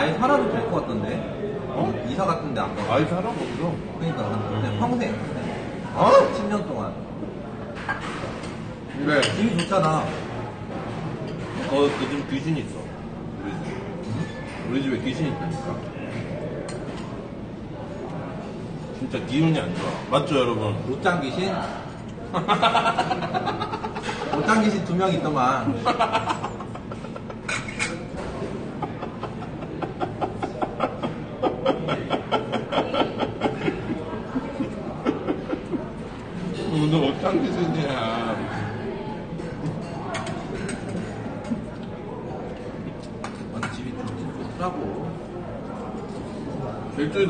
아예 살아도 될 것 같던데. 어? 이사 같은데 안 가. 아이 살아 거기서. 그러니까 근데 평생. 어? 10년 동안. 네. 집이 좋잖아. 어, 요즘 귀신이 있어. 우리 집. 우리 집에 귀신이 있다니까. 진짜 기운이 안 좋아. 맞죠, 여러분? 옷장 귀신? 옷장 귀신 두 명 있더만.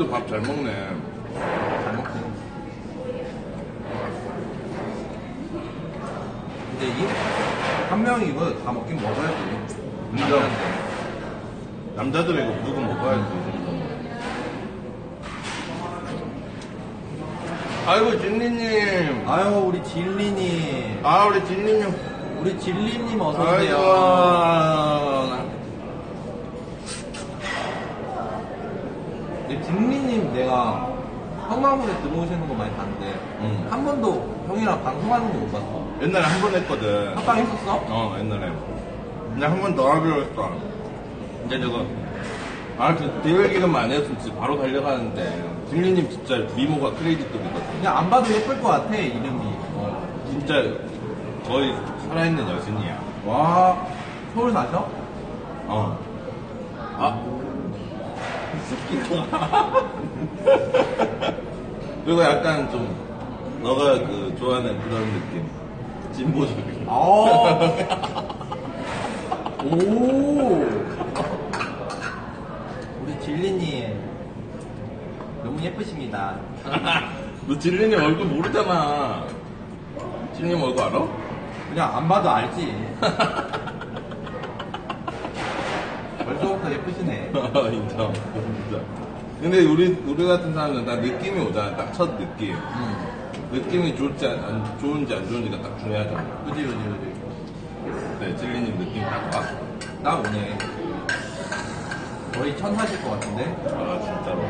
일주일도 밥 잘 먹네. 잘 먹지. 근데 이, 한 명이 이거 다 먹긴 먹어야지. 인정. 남자들은 이거 무조건 먹어야지. 아이고, 진리님. 아유, 우리 진리님. 아, 우리 진리님. 우리 진리님 아이고. 어서 오세요. 근데 진리님 내가 형마물에 들어오시는 거 많이 봤는데, 응. 한 번도 형이랑 방송하는 거 못 봤어. 옛날에 한 번 했거든. 합방 했었어? 어, 옛날에. 근데 한번 더 하기로 했어. 근데 저거, 아, 그, 대회 기간만 안 했으면 진짜 바로 달려가는데. 진리님 진짜 미모가 크레디급이거든. 그냥 안 봐도 예쁠 것 같아, 이름이. 어. 진짜 거의 살아있는 여신이야. 와, 서울 사셔? 어. 아. 그리고 약간 좀, 너가 그, 좋아하는 그런 느낌. 진보적인. 아. 오. 우리 진리님. 너무 예쁘십니다. 너 진리님 얼굴 모르잖아. 진리님 얼굴 알아? 그냥 안 봐도 알지. 벌써부터 예쁘시네. 인정. 진짜. 근데 우리, 우리 같은 사람은 다 느낌이 오잖아. 딱 첫 느낌. 응. 느낌이 좋을지 안, 안- 좋은지 안 좋은지가 딱 중요하잖아. 그지, 그지, 그지. 네, 진리님 느낌 딱 와. 나 오네. 거의 천사실 것 같은데? 아, 진짜로.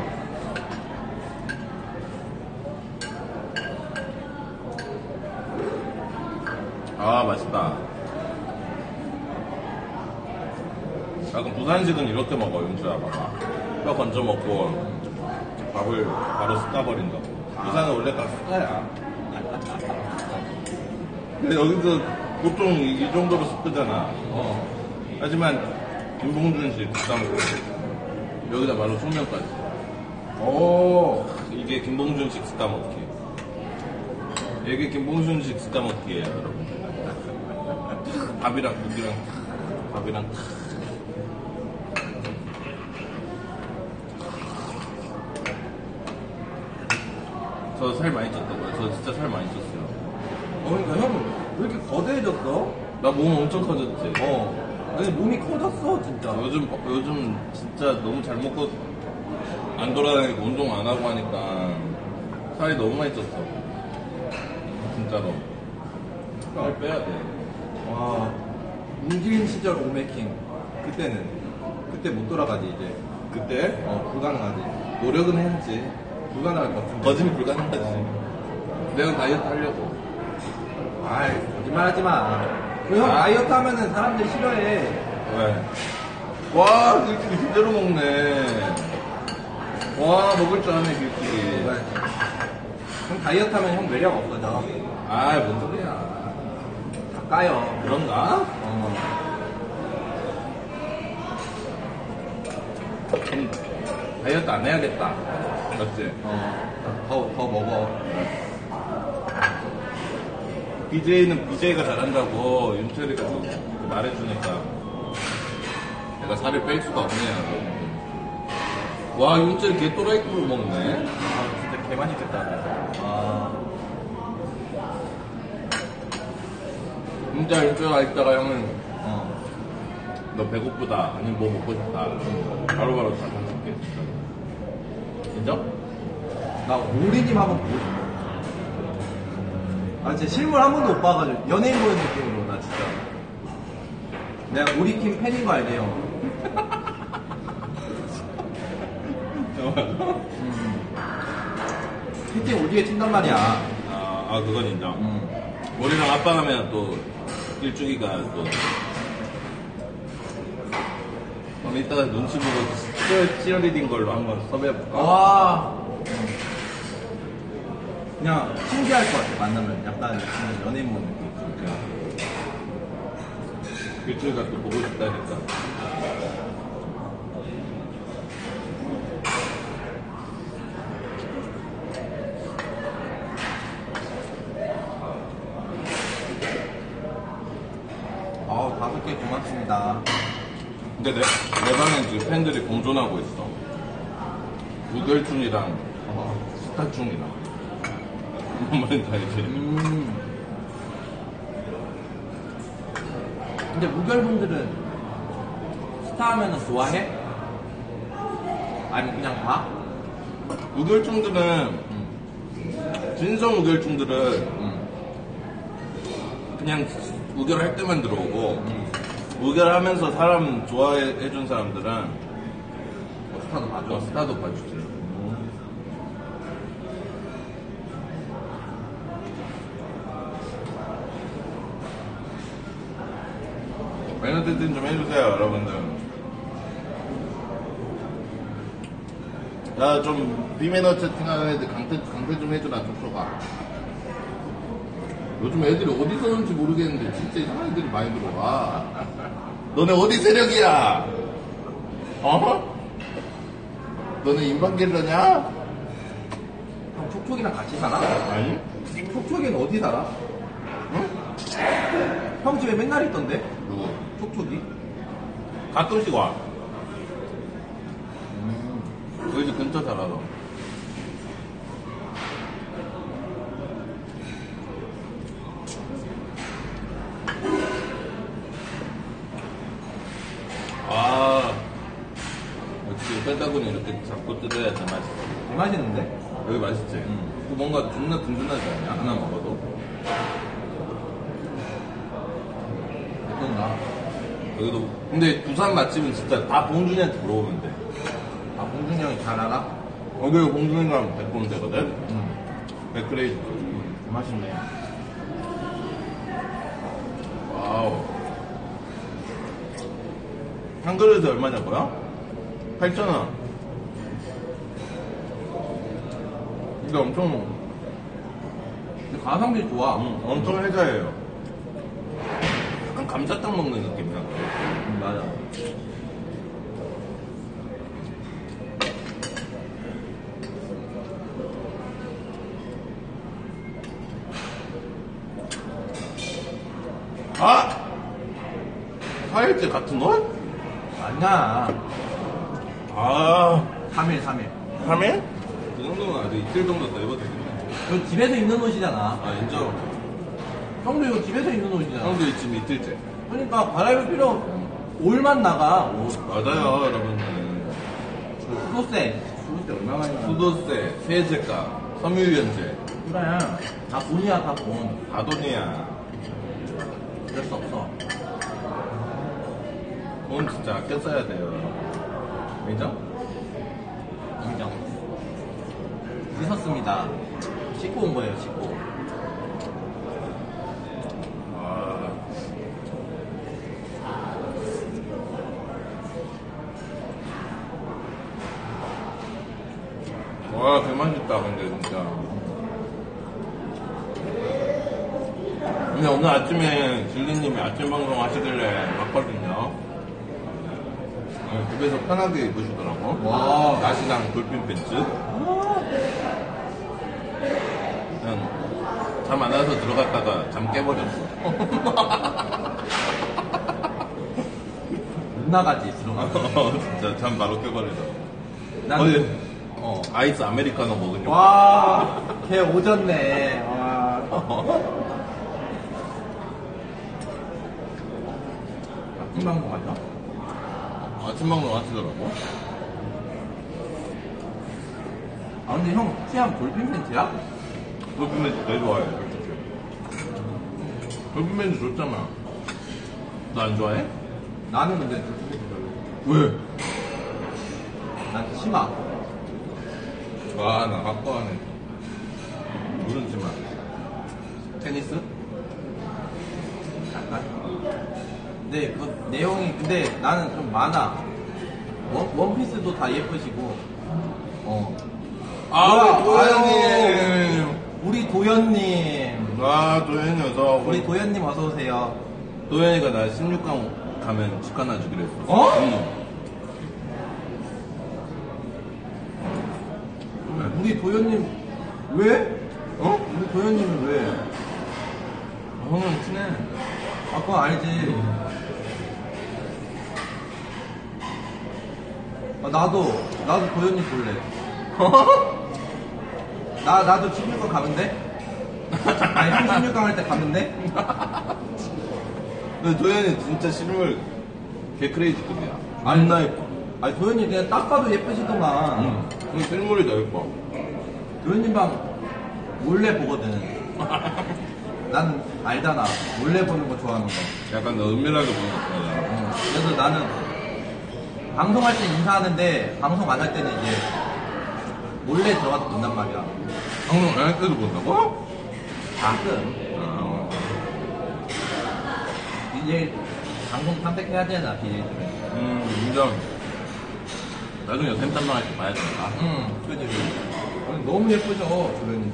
아, 맛있다. 약간 부산식은 이렇게 먹어, 용수야, 봐봐. 뼈 건져 먹고, 밥을 바로 숟가버린다고. 부산은 원래 다 숟가야. 근데 여기서 보통 이, 이 정도로 숟가잖아. 어. 하지만, 김봉준식 숟가먹고, 여기다 바로 소면까지. 오. 이게 김봉준식 스타먹기. 이게 김봉준식 스타먹기예요, 여러분. 밥이랑 국이랑 밥이랑 저 살 많이 쪘다고요? 저 진짜 살 많이 쪘어요. 어, 그러니까 형, 왜 이렇게 거대해졌어? 나 몸 엄청 커졌지? 어. 아니, 몸이 커졌어, 진짜. 요즘, 요즘 진짜 너무 잘 먹고 안 돌아다니고 운동 안 하고 하니까 살이 너무 많이 쪘어. 진짜로. 살 빼야 돼. 와. 문진 시절 오메킹. 그때는. 그때 못 돌아가지, 이제. 그때 어, 불가능하지. 노력은 해야지. 불가능할 것 같은데. 거짓말 불가능하지. 내가 다이어트 하려고. 아이, 거짓말 하지 마. 그형 아. 다이어트 하면은 사람들이 싫어해. 왜? 와, 길쭉이 제대로 먹네. 와, 먹을 줄 아네. 왜? 형 다이어트 하면 형 매력 없어져. 아, 뭔 소리야. 다 까요. 그런가? 어. 그럼 다이어트 안 해야겠다. 맞지? 어. 더, 더 먹어. BJ는 BJ가 잘한다고 윤철이가 또 말해주니까 내가 살을 뺄 수가 없네요. 와, 윤철이 개 또라이급으로 먹네. 아, 진짜 개 맛있겠다. 아. 진짜 윤철아 있다가 형은 어. 너 배고프다 아니면 뭐 먹고 싶다 바로바로 다 사줄게 인정? 나 우리님 한번 보고 싶어. 아, 진짜 실물 한 번도 못 봐가지고, 연예인 보는 느낌으로, 나 진짜. 내가 우리킴 팬인 거 형? 피팅 오디에 찐단 말이야. 아, 아, 그건 인정. 음. 우리랑 아빠 가면 또 일주기가 또. 그럼 이따가 눈치 보고 치어, 치어리딩 걸로 한번 섭외해볼까? 와. 그냥 신기할 것 같아, 만나면. 약간 진짜 연예인 보는 느낌. 일주기가 또 보고 싶다니까. 아우, 다섯 개 고맙습니다. 근데 내, 내 방엔 지금 팬들이 공존하고 있어. 우결충이랑 어, 스타충이랑. 뭔 말인지 알지? 음. 근데 무결분들은 스타 하면은 좋아해? 아니면 그냥 봐? 우결충들은, 음. 진성 우결충들은 음. 그냥 우결할 때만 들어오고, 음. 우결하면서 사람 좋아해준 사람들은 뭐 스타도 봐줘. 어, 스타도 봐주지. 매너드든 좀 해주세요, 여러분들. 야, 좀 비매너 채팅하는 애들 강퇴, 강퇴 좀 해주라, 촉촉아. 요즘 애들이 어디서 오는지 모르겠는데 진짜 이상한 애들이 많이 들어와. 너네 어디 세력이야? 어? 너네 인방길러냐? 형 촉촉이랑 같이 살아? 아니? 촉촉이는 어디 살아? 응? 형 집에 맨날 있던데? 누구? 촉촉이? 가끔씩 와. 우리 집 근처 살아, 너. 아, 역시 펜타곤이 이렇게 잡고 뜯어야 더 맛있어. 개 맛있는데? 여기 맛있지? 그 뭔가 존나 든든하지 않냐? 하나 먹어도. 어떤가? 여기도, 근데 부산 맛집은 진짜 다 봉준이한테 물어보면 돼. 아, 봉준이 형이 잘 알아? 여기 봉준이랑 데리고 되거든? 응. 백 crazy. 개 맛있네. 와우. 한 그릇에 얼마냐고요? 8,000원. 근데 엄청, 근데 가성비 좋아. 음, 엄청 해자예요. 약간 감자탕 먹는 느낌이야. 응, 맞아. 아! 4일째 같은 옷? 아니야. 아, 3일, 3일. 3일? 그 정도는 아직 이틀 정도 이거 집에서 입는 옷이잖아. 아, 인정. 형도 이거 집에서 입는 옷이잖아. 형도 지금 이틀째. 그러니까 갈아입을 필요 없어. 올만 나가. 옷. 맞아요, 여러분들. 수도세. 수도세 얼마 많이 나가? 수도세, 세제가, 섬유유연제, 그래. 다 돈이야, 다 돈. 아돈이야. 그럴 수 없어. 돈 진짜 아껴 써야 돼요. 인정? 인정. 씻었습니다. 씻고 온 거예요, 씻고. 아. 와, 개맛있다, 근데 진짜. 근데 오늘 아침에 진리님이 아침 방송 하시길래 왔거든요. 네, 집에서 편하게 입으시더라고. 와. 나시랑 돌핀 팬츠. 그냥 잠 안 와서 들어갔다가 잠 깨버렸어. 못 나가지, 들어가. 어, 진짜 잠 바로 깨버리더라고. 난, 어제 어. 아이스 아메리카노 먹으려고. 와, 걔 오졌네. 와. 아침 방송 하죠? 아침 방송 하시더라고. 아, 근데 형, 취향 돌핀 팬츠야? 돌핀 팬츠 되게 좋아해. 돌핀 팬츠 좋잖아. 너안 좋아해? 나는 근데 돌핀 팬츠 별로. 왜? 난 치마. 와, 나 확고하네. 모르지만. 테니스? 약간. 근데 그 내용이 근데 나는 좀 많아. 원, 원피스도 다 예쁘시고. 어. 아, 뭐야, 도현님. 우리 도현님. 아, 도현이 어서. 우리 도현님 어서 오세요. 도현이가 나 16강 가면 집 하나 주기로 했어. 어? 응. 우리 도현님 왜? 어? 우리 도현님은 왜? 형은 친해. 아 그건 알지. 아, 나도 나도 도현님 볼래. 나 나도 16강 가면 돼? 아니 16강 할 때 가면 돼? 근데 도현이 진짜 실물 개 크레이지급이야. 아니 나 아니 도현님 그냥 딱 봐도 예쁘시더만. 응. 근데 실물이 더 예뻐. 도현님 방 몰래 보거든. 난 알잖아. 몰래 보는 거 좋아하는 거. 약간 너 은밀하게 보는 거야. 어, 그래서 나는 방송할 때 인사하는데 방송 안 할 때는 이제 몰래 들어가서 본단 말이야. 방송 안 할 때도 본다고? 가끔 아, 이제 방송 탐색해야 되나 비닐들은. 음, 인정. 나중에 샘탐방 할 때 봐야 되니까. 응, 그지. 아니, 너무 예쁘죠, 도현님.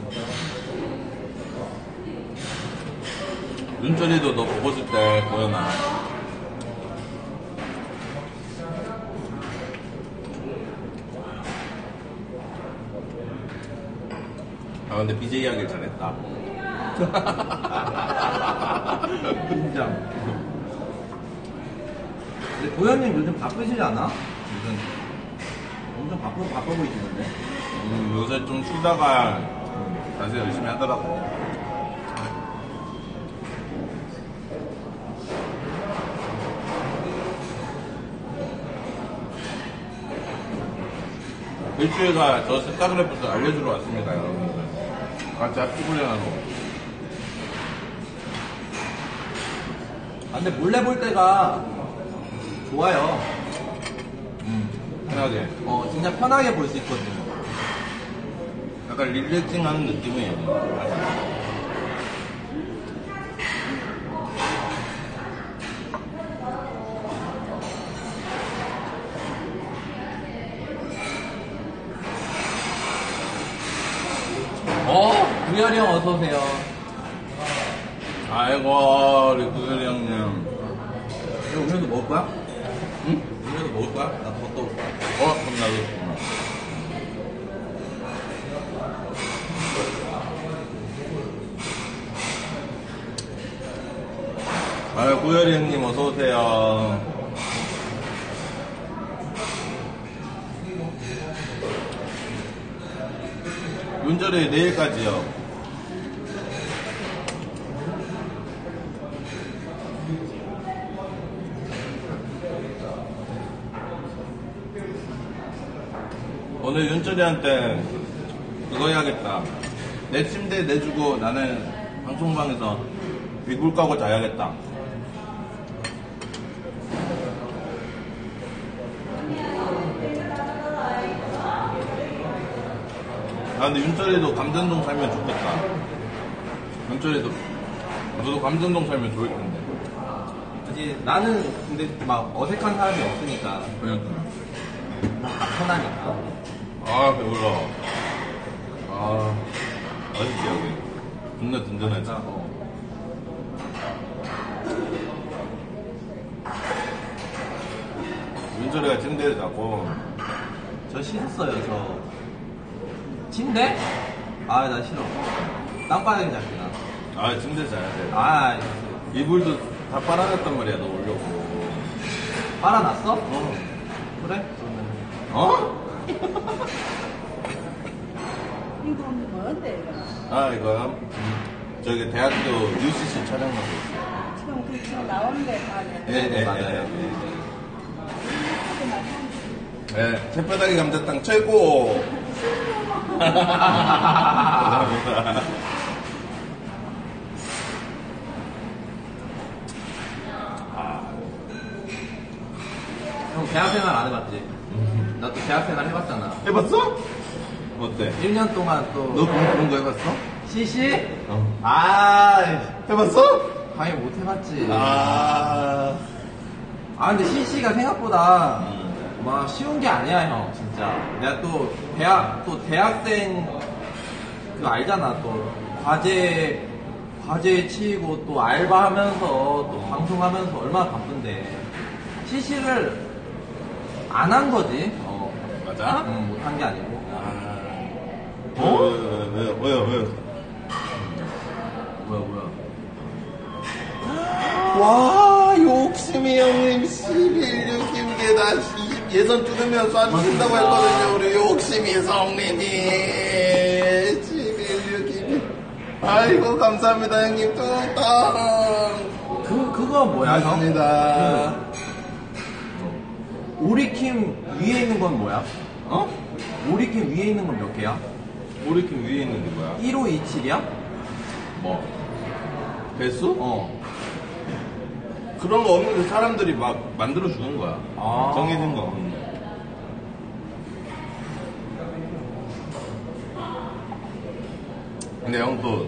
윤철이도 너 보고 때 도현아. 근데 BJ 하길 잘했다. 인정. 근데 도현님 요즘 바쁘시지 않아? 요즘 엄청 바쁘 바빠 보이시는데. 음, 요새 좀 쉬다가 다시 열심히 하더라고. 일주일가 저 스타크래프트 알려주러 왔습니다, 여러분 들. 같이 합주 훈련하러. 아, 근데 몰래 볼 때가 좋아요. 음, 편하게. 어, 진짜 편하게 볼 수 있거든. 약간 relaxing 하는 느낌이에요. 어, 구열이 형 어서 오세요. 아이고, 우리 구현이 형님. 형 음료도 먹을 거야? 응? 음료도 먹을 거야? 나더 떠올 거야. 어, 그럼 나도. 아, 구열이 형님 어서 오세요. 윤절이 내일까지요. 오늘 윤철이한테 그거 해야겠다. 내 침대 내주고 나는 방송방에서 이불 까고 자야겠다. 아 근데 윤철이도 감전동 살면 좋겠다. 윤철이도 너도 감전동 살면 좋을 텐데. 그지 나는 근데 막 어색한 사람이 없으니까. 그러니까. 다 편하니까. 아 배불러. 아 맛있지 여기. 존나 든든하지. 진짜, 어. 윤철이가 침대에 자고 저 싫었어요, 저. 침대? 아, 나 싫어. 땅바닥에 잘게, 나. 아 침대 자야 돼. 아, 이불도 다 빨아냈단 말이야 너 오려고. 빨아놨어? 어? 그래? 어? 이거 뭔데 이거? 아 이거요? 저기 대학교 UCC 촬영하고 있어요. 지금 그 지금 나오는데 다 예, 예, 예. 맞아요. 예, 예. 새바닥이 감자탕 최고! 감사합니다. 형, 대학생활 안 해봤지? 나도 대학생활 해봤잖아. 해봤어? 어때? 1년 동안 또 너 그런, 그런 거 해봤어? CC? 어. 아, 해봤어? 당연히 못 해봤지. 아. 아 근데 CC가 생각보다 음. 막 쉬운 게 아니야 형 진짜 내가 또 대학 또 대학생 그 알잖아 또 과제 과제에 치이고 또 알바하면서 또 방송하면서 얼마나 바쁜데 CC를 안 한 거지 어, 맞아? 응, 못한 게 아니고 아. 어? 왜, 왜, 왜, 왜, 왜? 뭐야 뭐야 와, 욕심이 형님 11, 6김계 나20 예선 뚫으면 쏴주신다고 했거든요. 우리 욕심이 성린이 11, 6김 아이고, 감사합니다, 형님. 뚜땅. 그 그거 뭐야 형? 감사합니다. 그 오리킴 위에 있는 건 뭐야? 어? 오리킴 위에 있는 건 몇 개야? 오리킴 위에 있는 게 뭐야? 1527이야? 뭐? 배수? 어. 그런 거 없는데 사람들이 막 만들어 주는 거야. 아. 정해진 거. 음. 근데 형 또,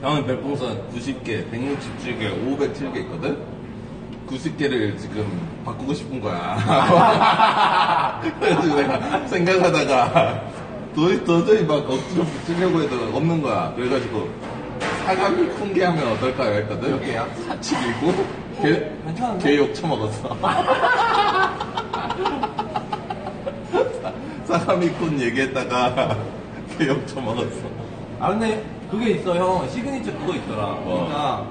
형은 별풍선 90개, 167개, 507개 있거든? 90개를 지금 바꾸고 싶은 거야. 그래서 내가 생각하다가 도, 도저히 막 억지로 붙이려고 해도 없는 거야. 그래가지고 사각이 큰 게 하면 어떨까요? 했거든? 몇 개야? 4719? 걔, 괜찮은데? 걔욕 처먹었어. 사가미콘 얘기했다가 걔욕 처먹었어. 아 근데 그게 있어 형 시그니처 그거 있더라 뭐? 그러니까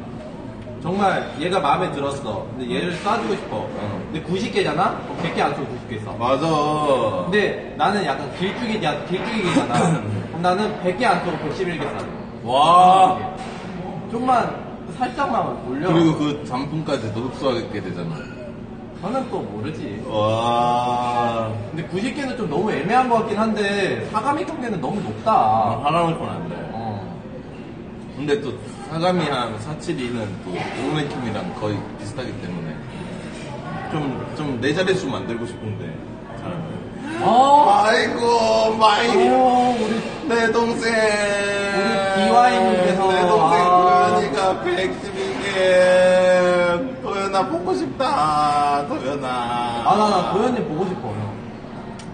정말 얘가 마음에 들었어 근데 얘를 쏴주고 싶어 응. 근데 90개잖아? 100개 안 쏘고 90개 써 맞아. 근데 나는 약간 길쭉이 야 길쭉이잖아 그럼 나는 100개 안 쏘고 111개 쏴 와. 좀만 살짝만 올려 그리고 그 잔품까지도 흡수하게 되잖아. 저는 또 모르지 와. 근데 90개는 좀 너무 애매한 것 같긴 한데 사가미 경계는 너무 높다 하나만 건안 돼. 어. 근데 또 사가미 한 472는 또 오렌킴이랑 거의 비슷하기 때문에 좀, 좀 내 자릿수 만들고 싶은데. 잘 안 돼. 어. 아이고, 마이. 어, 우리 내 동생. 우리 비와이님께서, 내 동생 아. 도현이가 112개. 도현아 보고 싶다. 도현아. 아, 나, 나 도현님 보고 싶어, 형.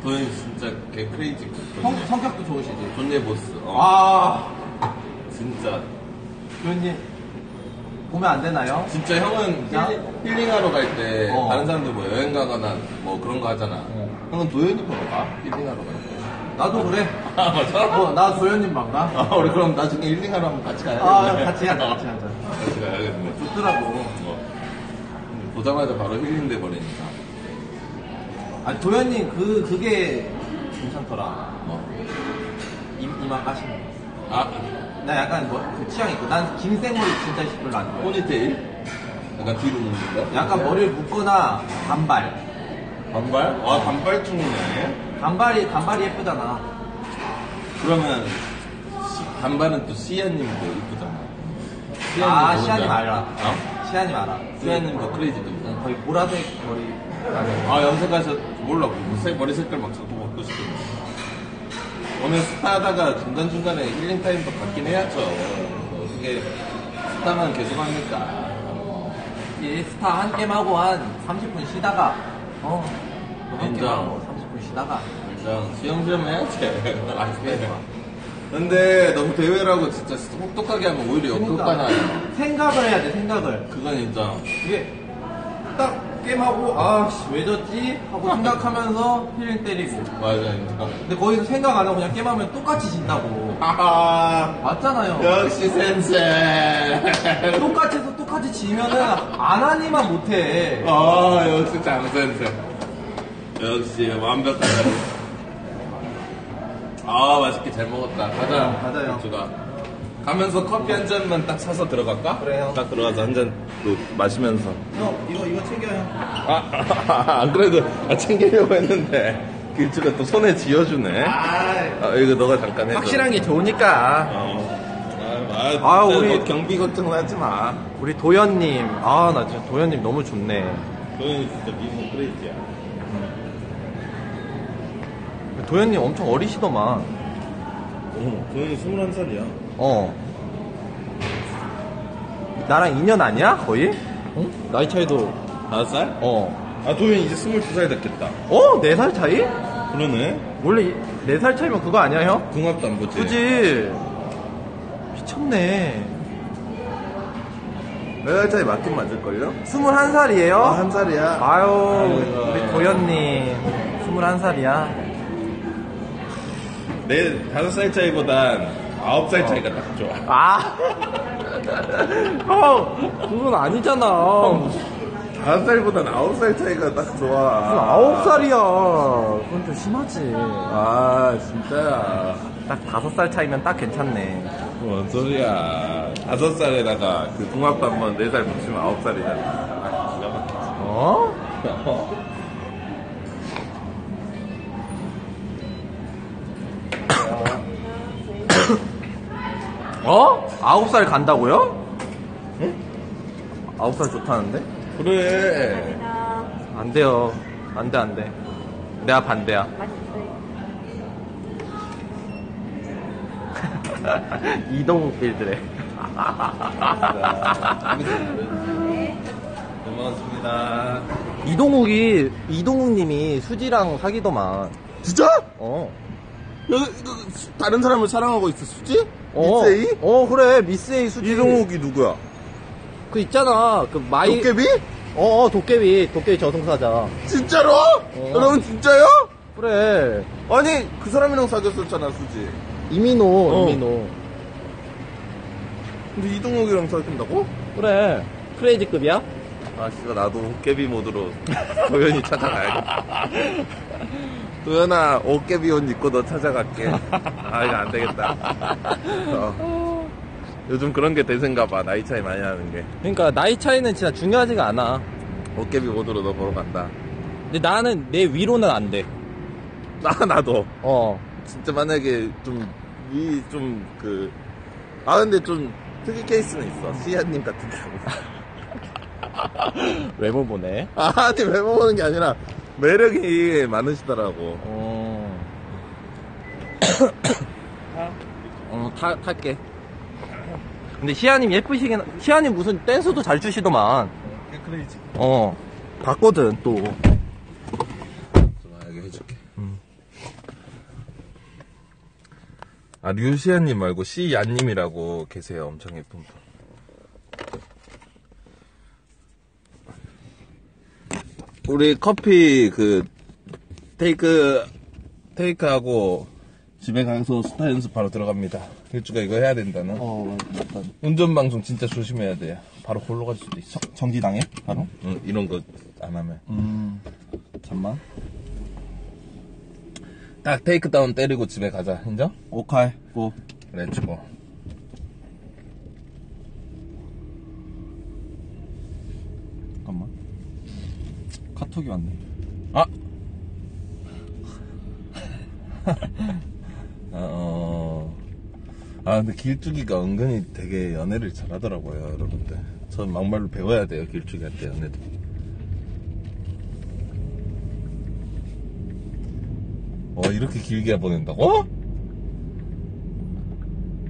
도현이 진짜 개 crazy. 성, 성격도 좋으시지. 존재 보스. 어, 아, 진짜. 도현님, 보면 안 되나요? 진짜 형은 야? 힐링, 힐링하러 갈 때 어. 다른 사람들 뭐 여행 가거나 뭐 그런 거 하잖아. 어. 형은 도현이 보러 가. 힐링하러 갈 때. 나도 그래. 아 맞아? 어, 나 도현님 반가? 아, 우리 그럼 나중에 힐링하러 한번 같이 가야겠네. 아, 같이 가자, 같이 가자. 같이 가야겠네. 좋더라고. 뭐. 보자마자 바로 힐링돼 버리니까. 아, 도현님, 그, 그게 괜찮더라. 뭐. 이, 이만 까시는 거. 아, 나 약간 뭐, 그 취향 있고. 난 긴 생머리 진짜 별로 안 좋아해. 포니테일? 약간 뒤로 묶는 거? 약간 머리를 묶거나 단발. 반발? 아, 반발충이네. 단발이, 단발이 예쁘잖아. 그러면 시- 반발은 또 시아님도 이쁘잖아. 아, 누군지 시아님 알아? 어? 시아님 알아. 시아님도 크레이지도 있잖아. 거의 보라색 머리. 아 염색하셔 몰라 뭐 색- 머리 색깔 막 자꾸 바꾸시던데 오늘 스타 하다가 중간중간에 힐링 타임도 갖긴 해야죠. 뭐 어떻게 스타만 계속 합니까. 이 스타 한 게임 하고 한 30분 쉬다가 어. 한 게임 인정. 하고 30분 쉬다가. 일단 쉬엄쉬엄 해야지. 아쉽게 근데 너무 대회라고 진짜 혹독하게 하면 오히려 역효과 나요. 생각을 해야 돼 생각을. 그건 진짜 이게 딱 게임하고 아씨 왜 졌지? 하고 생각하면서 힐링 때리고. 맞아 진짜 근데 거기서 생각 안 하고 그냥 게임하면 똑같이 진다고. 하하 맞잖아요. 역시 센세. 똑같이 해서 똑같이 지면은 안 하니만 못해. 아 역시 장센세. 역시 완벽하다. 아 맛있게 잘 먹었다. 가자. 가자요. 주가 가면서 커피 한 잔만 딱 사서 들어갈까? 그래요. 딱 들어가서 한잔또 마시면서. 형 이거 이거 챙겨요. 아, 안 그래도 아, 챙기려고 했는데. 길주가 또 손에 쥐어주네. 아. 아, 이거 너가 잠깐 해줘. 확실한 게 좋으니까. 어. 아, 아, 아, 우리- 너 경비 걱정은 하지 마. 우리 도현님. 아 나 진짜 도현님 너무 좋네. 너는 진짜 미국 크레이지야. 도현님 엄청 어리시더만. 어, 도현이 21살이야. 어. 나랑 2년 아니야? 거의? 응? 나이 차이도, 5살? 어. 아, 도현이 이제 22살 됐겠다. 어? 4살 차이? 그러네. 원래 4살 차이면 그거 아니야, 형? 궁합도 안 보지. 그지? 미쳤네. 몇살 차이 맞긴 맞을걸요? 21살이에요? 아, 한 살이야. 아유, 아이고. 우리 도현님. 21살이야. 내 5살 차이보단 9살 차이가 딱 좋아. 아! 형! 그건 아니잖아. 5살보단 9살 차이가 딱 좋아. 아홉 살이야. 그건 좀 심하지. 아, 진짜야. 딱 다섯 살 차이면 딱 괜찮네. 뭔 소리야. 5살에다가 그 궁합도 한번 4살 붙이면 9살이잖아. 어? 어? 아홉 살 간다고요? 응? 아홉 살 좋다는데? 그래. 안 돼요. 안 돼, 안 돼. 내가 반대야. 이동 빌드래. 고맙습니다. 이동욱이, 이동욱 님이 수지랑 사귀더만. 진짜? 어. 여기, 그, 수- 다른 사람을 사랑하고 있어, 수지? 어. 미스에이? 어, 그래. 미스에이 수지. 이동욱이 누구야? 그 있잖아. 그 마이. 도깨비? 어, 어, 도깨비. 도깨비 저승사자. 진짜로? 여러분, 진짜요? 그래. 아니, 그 사람이랑 사귀었었잖아, 수지. 이민호, 어. 이민호. 근데 이동욱이랑 사귄다고? 그래. crazy급이야? 아, 씨발, 나도 도깨비 모드로 도현이 찾아가야겠다. 도현아, 도깨비 옷 입고 너 찾아갈게. 아, 이거 안 되겠다. 어. 요즘 그런 게 대세인가 봐, 나이 차이 많이 나는 게. 그러니까 나이 차이는 진짜 중요하지가 않아. 옷깨비 모드로 너 보러 간다. 근데 나는 내 위로는 안 돼. 나, 나도. 어. 진짜 만약에 좀, 위, 좀, 그, 아, 근데 좀 특이 케이스는 있어. 시아님 같은 경우. 외모 보네. 아니, 왜 보는 게 아니라, 매력이 많으시더라고. 어. 어, 타, 탈게. 근데 시아님 예쁘시긴, 시아님 무슨 댄스도 잘 추시더만. 꽤 크레이지. 어. 봤거든, 또. 전화하게 해줄게. 아, 류시아님 말고 시얀님이라고 계세요. 엄청 예쁜 분. 우리 커피 그 테이크 테이크하고 집에 가서 스타 연습 바로 들어갑니다. 일주가 이거 해야 된다는. 어, 약간. 운전 방송 진짜 조심해야 돼요. 바로 골로 갈 수도 있어. 정지 당해? 바로? 응, 이런 거 안 하면. 음. 잠만. 딱 테이크 다운 때리고 집에 가자. 인정? 오카이, 고. 그래, 주고. 잠깐만. 카톡이 왔네. 아! 어, 아, 근데 길쭉이가 은근히 되게 연애를 잘하더라고요, 여러분들. 전 막말로 배워야 돼요, 길쭉이 할 때 연애도. 어, 이렇게 길게 보낸다고?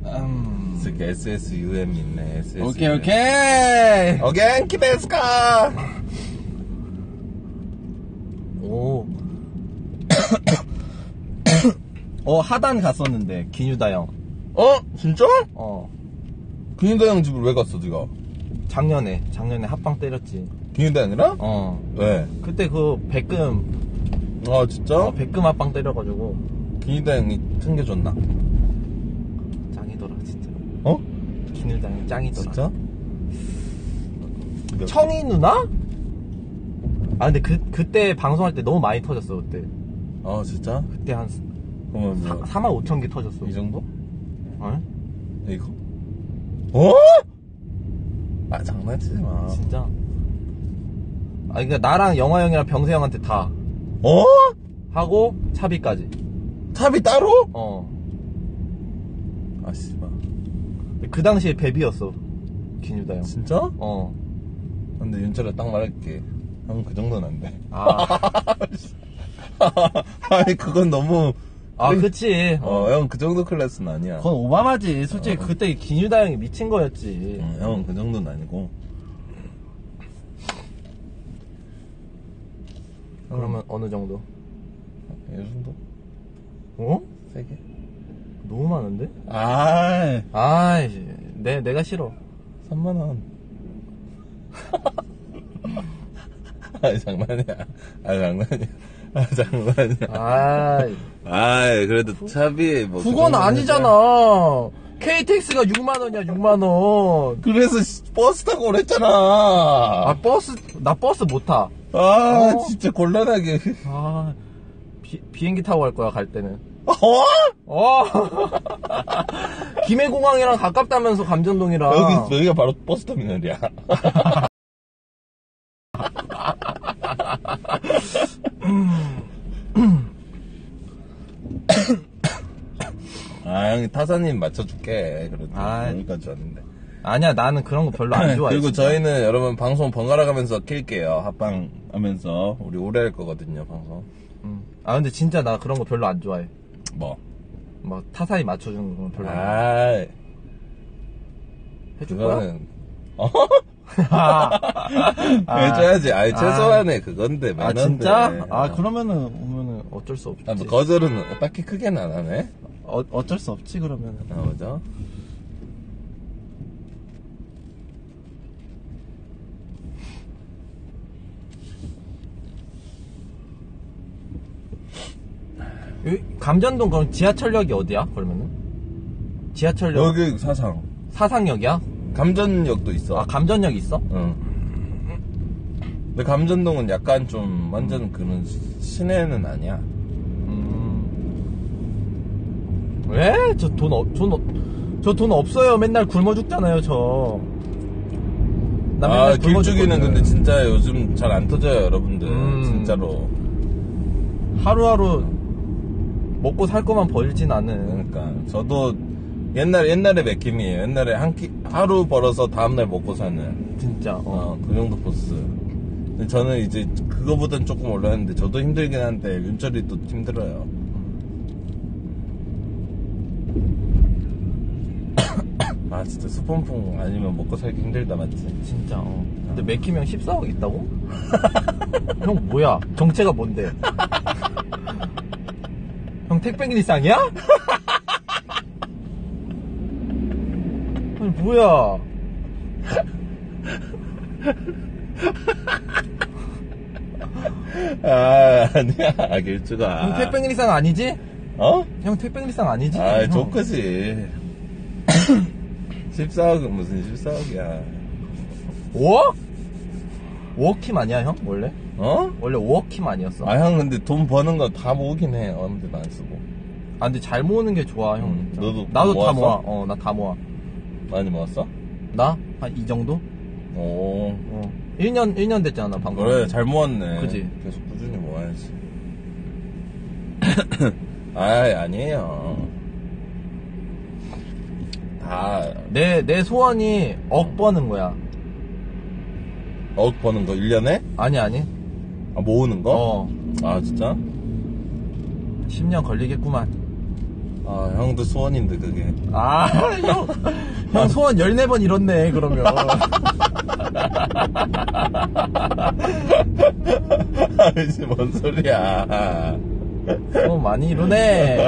음. 저기 SSUM 있네, SSUM. 오케이, 오케이! 오겐 키데스카! 오. 어, 하단 갔었는데, 기뉴다 형. 어? 진짜? 어. 김인다 형 집을 왜 갔어, 네가? 작년에, 작년에 합방 때렸지. 김인다 형이랑? 어. 왜? 그때 그 백금, 아, 진짜? 어, 백금 합방 때려가지고, 김인다 형이 챙겨줬나? 짱이더라, 진짜. 어? 기뉴다 형 짱이더라. 진짜? 청이 누나? 아, 근데 그, 그때 방송할 때 너무 많이 터졌어, 그때. 아, 진짜? 그때 한 그러면 뭐, 4만 5천 개 터졌어. 이 정도? 어? 이거? 어? 아, 장난치지 마. 진짜. 아, 그니까 나랑 영화 형이랑 병세 형한테 다 어? 하고 차비까지. 탑이 따로? 어. 아, 씨발. 그 당시에 베비였어. 기뉴다 형. 진짜? 어. 근데 윤철아 딱 말할게. 형그 정도는 안 돼. 아. 아니, 그건 너무 아, 그치. 어, 형 그 정도 클래스는 아니야. 그건 오바마지. 솔직히 그때 기뉴다 형이 미친 거였지. 어, 형은 그 정도는 아니고. 그러면 어느 정도? 이 정도? 어? 세 개? 너무 많은데? 아, 아이, 내, 내가 싫어. 3만 원. 아, 장난이야. 아, 장난이야. 아, 장난이야. 아이, 아, 그래도 차비 뭐. 그 그건 정도는 아니잖아. KTX가 6만원이야, 6만원. 그래서 씨, 버스 타고 오랬잖아. 아, 버스, 나 버스 못 타. 아, 어? 진짜 곤란하게. 아, 비, 비행기 타고 갈 거야, 갈 때는. 어? 어! 김해공항이랑 가깝다면서, 감전동이랑. 여기, 여기가 바로 버스 터미널이야. 아, 형이 타사님 맞춰줄게. 그래도 아이. 여기까지 왔는데. 아니야, 나는 그런 거 별로 안 좋아해. 그리고. 저희는 여러분 방송 번갈아 가면서 킬게요. 합방 하면서. 우리 오래 할 거거든요, 방송. 음. 아, 근데 진짜 나 그런 거 별로 안 좋아해. 뭐. 막 타사이 맞춰주는 건 별로 안 좋아해. 아, 해줄 거야? 그거는. 어? 아. 해줘야지. 아이, 최소한의 그건데, 아, 매너인데. 진짜? 아, 그러면은, 오면은 어쩔 수 없지. 아, 뭐 거절은 딱히 크게는 안 하네. 어, 어쩔 수 없지, 그러면은. 아? 여기 감전동 그럼 지하철역이 어디야, 그러면은? 지하철역. 여기 사상. 사상역이야? 감전역도 있어. 아, 감전역 있어? 응. 근데 감전동은 약간 좀 완전 그런 시- 시내는 아니야. 음. 왜? 저 돈, 없, 돈, 없- 저돈 없어요. 맨날 굶어 죽잖아요, 저. 나 맨날 아, 굶어 길쭉이는 죽거든. 근데 진짜 요즘 잘 안 터져요, 여러분들. 음. 진짜로. 하루하루 먹고 살 거만 벌진 않은. 그러니까 저도 옛날 옛날에 맥힘이에요. 옛날에 한 끼, 하루 벌어서 다음날 먹고 사는 진짜. 어. 어, 그 정도 보스. 근데 저는 이제 그거보단 조금 올라왔는데 저도 힘들긴 한데 윤철이 또 힘들어요. 아 진짜 수pon풍 아니면 먹고 살기 힘들다 맞지? 진짜. 어. 근데 맥힘 형 14억 있다고? 형 뭐야? 정체가 뭔데? 형 택배기리상이야? 아니 뭐야? 아 아니야 아, 길주가. 형 택배기리상 아니지? 어? 형 택배기리상 아니지? 아 형. 조크지. 14억은 무슨 14억이야. 5억? 5억킴 아니야 형 원래? 어? 원래 5억킴 아니었어? 아 형 근데 돈 버는 거 다 모으긴 해. 어느 데도 안 쓰고. 아 근데 잘 모으는 게 좋아 형 음, 진짜. 너도 나도 다 모았어? 모아 어 나 다 모아 많이 모았어? 나? 한 이 정도? 오. 어 1년 1년 됐잖아 방금 그래 잘 모았네. 그지? 계속 꾸준히 모아야지. 아 아니에요. 다 내, 내 소원이 억 버는 거야 억 버는 거 1년에? 아니 아니 아, 모으는 거? 어 아 진짜? 10년 걸리겠구만 아 형도 소원인데 그게. 아 형 형 소원 14번 이뤘네 그러면 아이씨 뭔 소리야. 소원 많이 이루네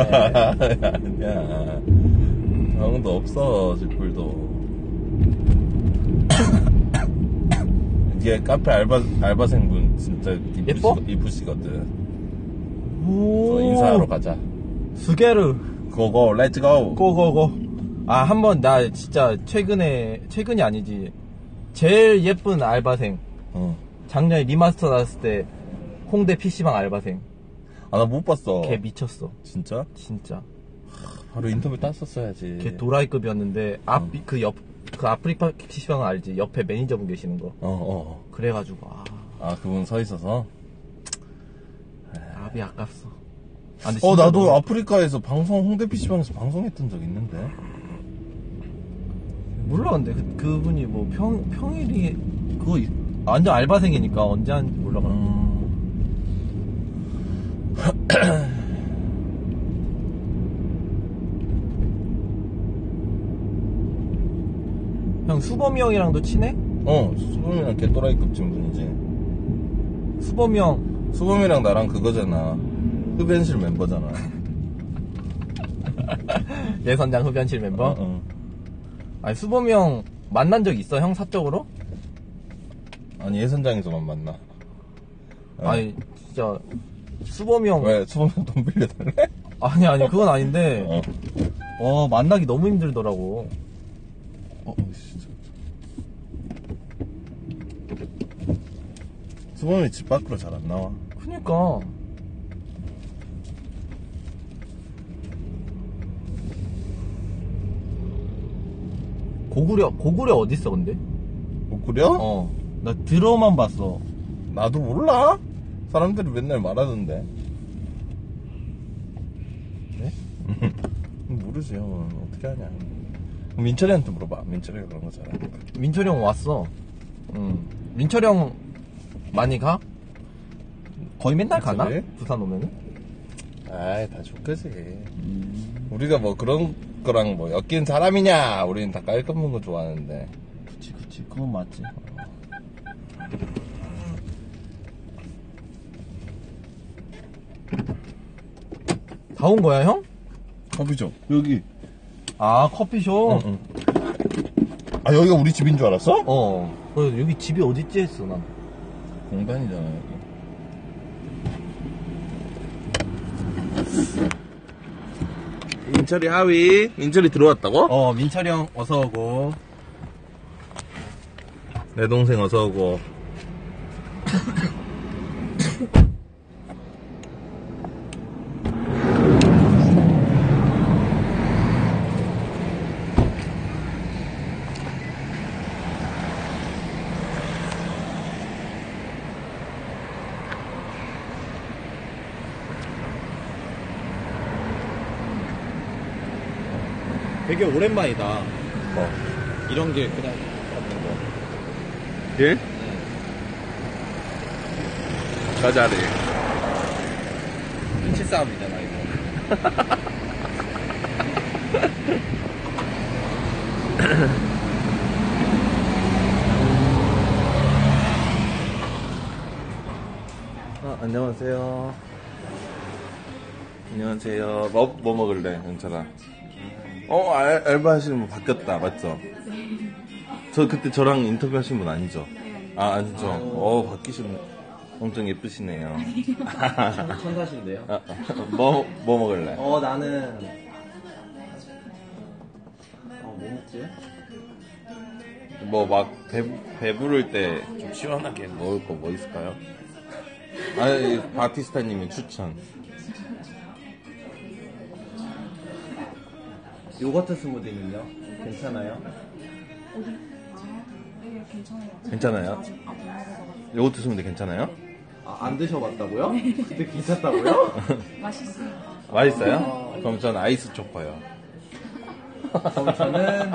아니야. 형도 없어, 지풀도. 이게 카페 알바, 알바생분 진짜 예뻐? 이쁘시, 이쁘시거든. 오저 인사하러 가자. 스게르 go go, let's go! go go go 아 한 번 나 진짜 최근에 최근이 아니지 제일 예쁜 알바생 어. 작년에 remaster 나왔을 때 홍대 PC방 알바생 아, 나 못 봤어. 걔 미쳤어 진짜? 진짜 바로 인터뷰 땄었어야지. 걔 도라이급이었는데 앞 그 옆 그 아프리카 PC방 알지 옆에 매니저분 계시는 거 어, 어. 그래 가지고 아 아, 그분 서 있어서? 압이 아깝어 아, 어 나도 너무... 아프리카에서 방송 홍대 PC방에서 방송했던 적 있는데. 몰라 근데 그, 분이 뭐 평, 평일이 그거 있... 완전 알바생이니까 언제 하는지 몰라 음... 형 수범이 형이랑도 친해? 어 수범이랑 개또라이급 친분이지. 수범이 형. 수범이랑 나랑 그거잖아. 흡연실 멤버잖아. 예선장 흡연실 멤버? 어. 아니 수범이 형 만난 적 있어 형 사적으로? 아니, 예선장에서만 만나. 어. 아니 진짜 수범이 형 왜, 수범이 돈 빌려달래? 아니 아니 그건 아닌데 어. 와 만나기 너무 힘들더라고 어, 진짜. 수범이 집 밖으로 잘 안 나와. 그니까 고구려 고구려 어딨어 근데? 못 그려? 어 나 들어만 봤어 나도 몰라. 사람들이 맨날 말하던데. 네? 모르지, 형. 어떻게 하냐. 민철이한테 물어봐. 민철이가 그런 거 잘하니까. 민철이 형 왔어 응 민철이 형 많이 가? 거의 맨날 가나? 부산 오면은? 아이, 다 좋겠지. 우리가 뭐 그런 거랑 뭐 엮인 사람이냐? 우리는 다 깔끔한 거 좋아하는데. 그치 그치 그건 맞지 다 온 거야 형? 커피숍. 여기. 아 커피숍? 응, 아, 여기가 우리 집인 줄 알았어? 어 그래서 여기 집이 어딨지 했어 난 공단이잖아, 여기. 민철이 하위. 민철이 들어왔다고? 어, 민철이 형 어서 오고. 내 동생 어서 오고. 오랜만이다. 뭐? 이런 게 그냥 없는 거. 길? 저 자리. 눈치 싸움이잖아, 이거. 어, 안녕하세요. 안녕하세요. 뭐, 뭐 먹을래, 연철아? 어, 알, 알바 하시는 분 바뀌었다, 맞죠? 저 그때 저랑 인터뷰 하신 분 아니죠? 아, 아니죠. 어, 바뀌셨네. 엄청 예쁘시네요. 천사신데요? 아, 뭐, 뭐 먹을래? 어, 나는. 어, 뭐 먹지? 뭐 막 배부를 때 좀 시원하게 먹을 거 뭐 있을까요? 아니, 바티스타님의 추천. 요거트 스무디는요? 괜찮아요? 네, 괜찮아요. 괜찮아요? 아직 안 먹어봐가지고. 요거트 스무디 괜찮아요? 아, 안 드셔봤다고요? 그때 괜찮다고요? 맛있어요. 맛있어요? 그럼 전 아이스 초코요. 그럼 저는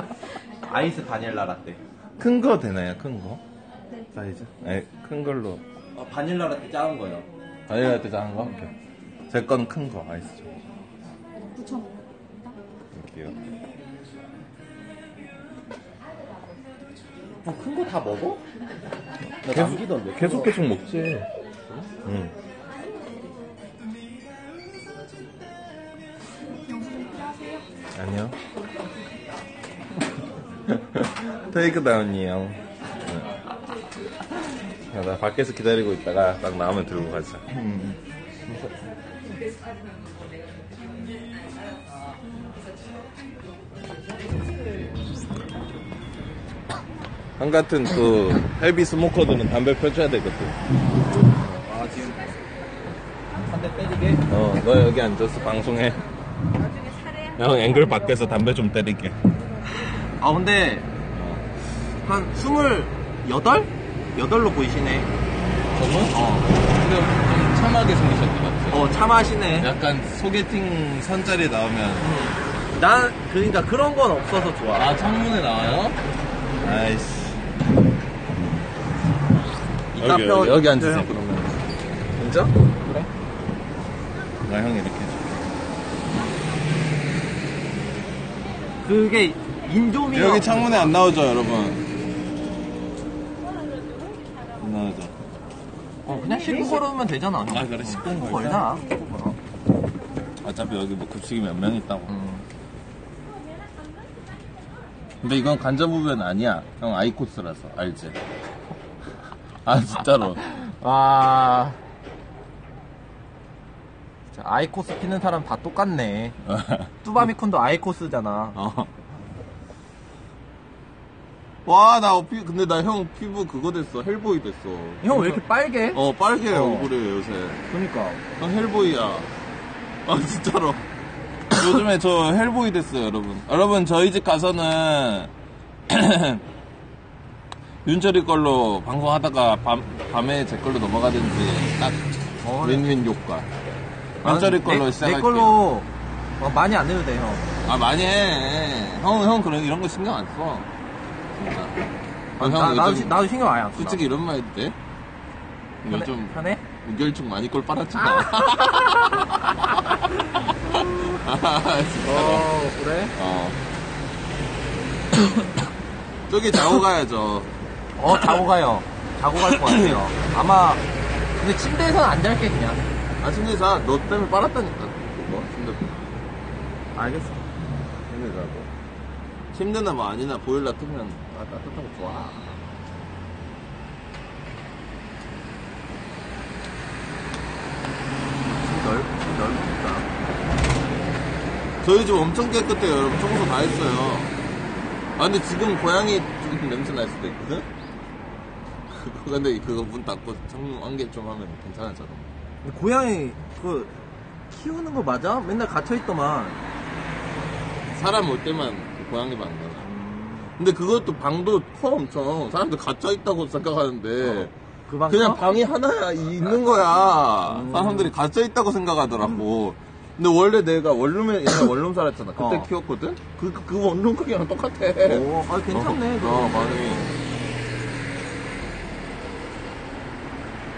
아이스 바닐라 라떼. 큰 거 되나요? 큰 거? 네. 사이즈? 네, 큰 걸로. 어, 바닐라 라떼 작은 거요. 아니할 때 작은 거? 제건 큰 거, 아이스 초코. 이렇게요. 어, 큰거 다 먹어? 나 계속- 남기던데. 계속. 계속 먹지. 응. 아니요. 테이크다운이요. 야, 나 밖에서 기다리고 있다가 딱 나오면 들고 가자. 한 같은 또 헤비 스모커들은 담배 펴줘야 되거든. 아, 지금 한대 때리게? 어, 너 여기 앉아서 방송해. 형 앵글 밖에서 담배 좀 때리게. 아, 근데 한 스물 여덟? 여덟로 보이시네. 정말? 어, 근데 좀 참하게 생기셨던 것 같아. 어, 참하시네. 약간 소개팅 선자리 나오면 난 그러니까 그런 건 없어서 좋아. 아 창문에 나와요? 아이씨 여기, 펴- 여기, 여기 앉으세요 펴요. 그러면 진짜? 그래? 나 형 이렇게 해줘 그게 인조미 여기 창문에 안 나오죠, 여러분? 안 나오죠. 어 그냥 싣고 걸으면 되잖아 형. 아, 그래, 싣고 걸자. 어차피 여기 뭐 급식이 몇 명 있다고. 음. 근데 이건 간접우변 아니야. 형 아이코스라서 알지? 아 진짜로. 와 자, 아이코스 피는 사람 다 똑같네 뚜바미콘도 아이코스잖아 어. 와, 나 피, 근데 나 형 피부 그거 됐어. 헬보이 됐어. 형 왜 이렇게 빨개? 어, 빨개 어. 얼굴에 요새. 그러니까 형 헬보이야. 아, 진짜로. 요즘에 저 헬보이 됐어요, 여러분. 여러분, 저희 집 가서는 윤철이 걸로 방송하다가 밤, 밤에 제 걸로 넘어가든지 딱 어, 윈윈 효과. 윤철이 걸로 내, 시작할게요. 내 걸로 어, 많이 안 내도 돼 형. 아, 많이 해. 형, 형, 그런, 이런 거 신경 안 써. 진짜. 아, 나, 나도, 요즘 시- 나도 신경 안 써. 솔직히 이런 말 해도 돼? 편해? 요즘 편해? 우결충 많이 꼴 빨았잖아. 아, 진짜. 어 그래? 어. 저기 자고 가야죠. 어 자고 가요. 자고 갈 것 같아요. 아마 근데 침대에서는 안 잘게 그냥. 아, 침대 자. 너 때문에 빨았다니까. 뭐, 침대. 알겠어. 침대 자고. 침대나 뭐 아니나 보일러 틀면 아, 따뜻하고 좋아. 넓, 넓다. 저희 집 엄청 깨끗해요, 여러분. 청소 다 했어요. 아, 근데 지금 고양이 좀 냄새 날 수도 있거든? 그거, 근데 그거 문 닫고 창문 환기 좀 하면 괜찮아져. 근데 고양이 그 키우는 거 맞아? 맨날 갇혀 있더만. 사람 올 때만 그 고양이 방 가나. 근데 그것도 방도 커 엄청. 사람들 갇혀 있다고 생각하는데. 그방 그냥 방이 하나 있는 거야. 음. 사람들이 갇혀 있다고 생각하더라고. 근데 원래 내가 원룸에 옛날 원룸 살았잖아. 그때 어. 키웠거든. 그, 그, 그 원룸 크기랑 똑같아. 오, 아 괜찮네. 어, 그거. 어, 방이.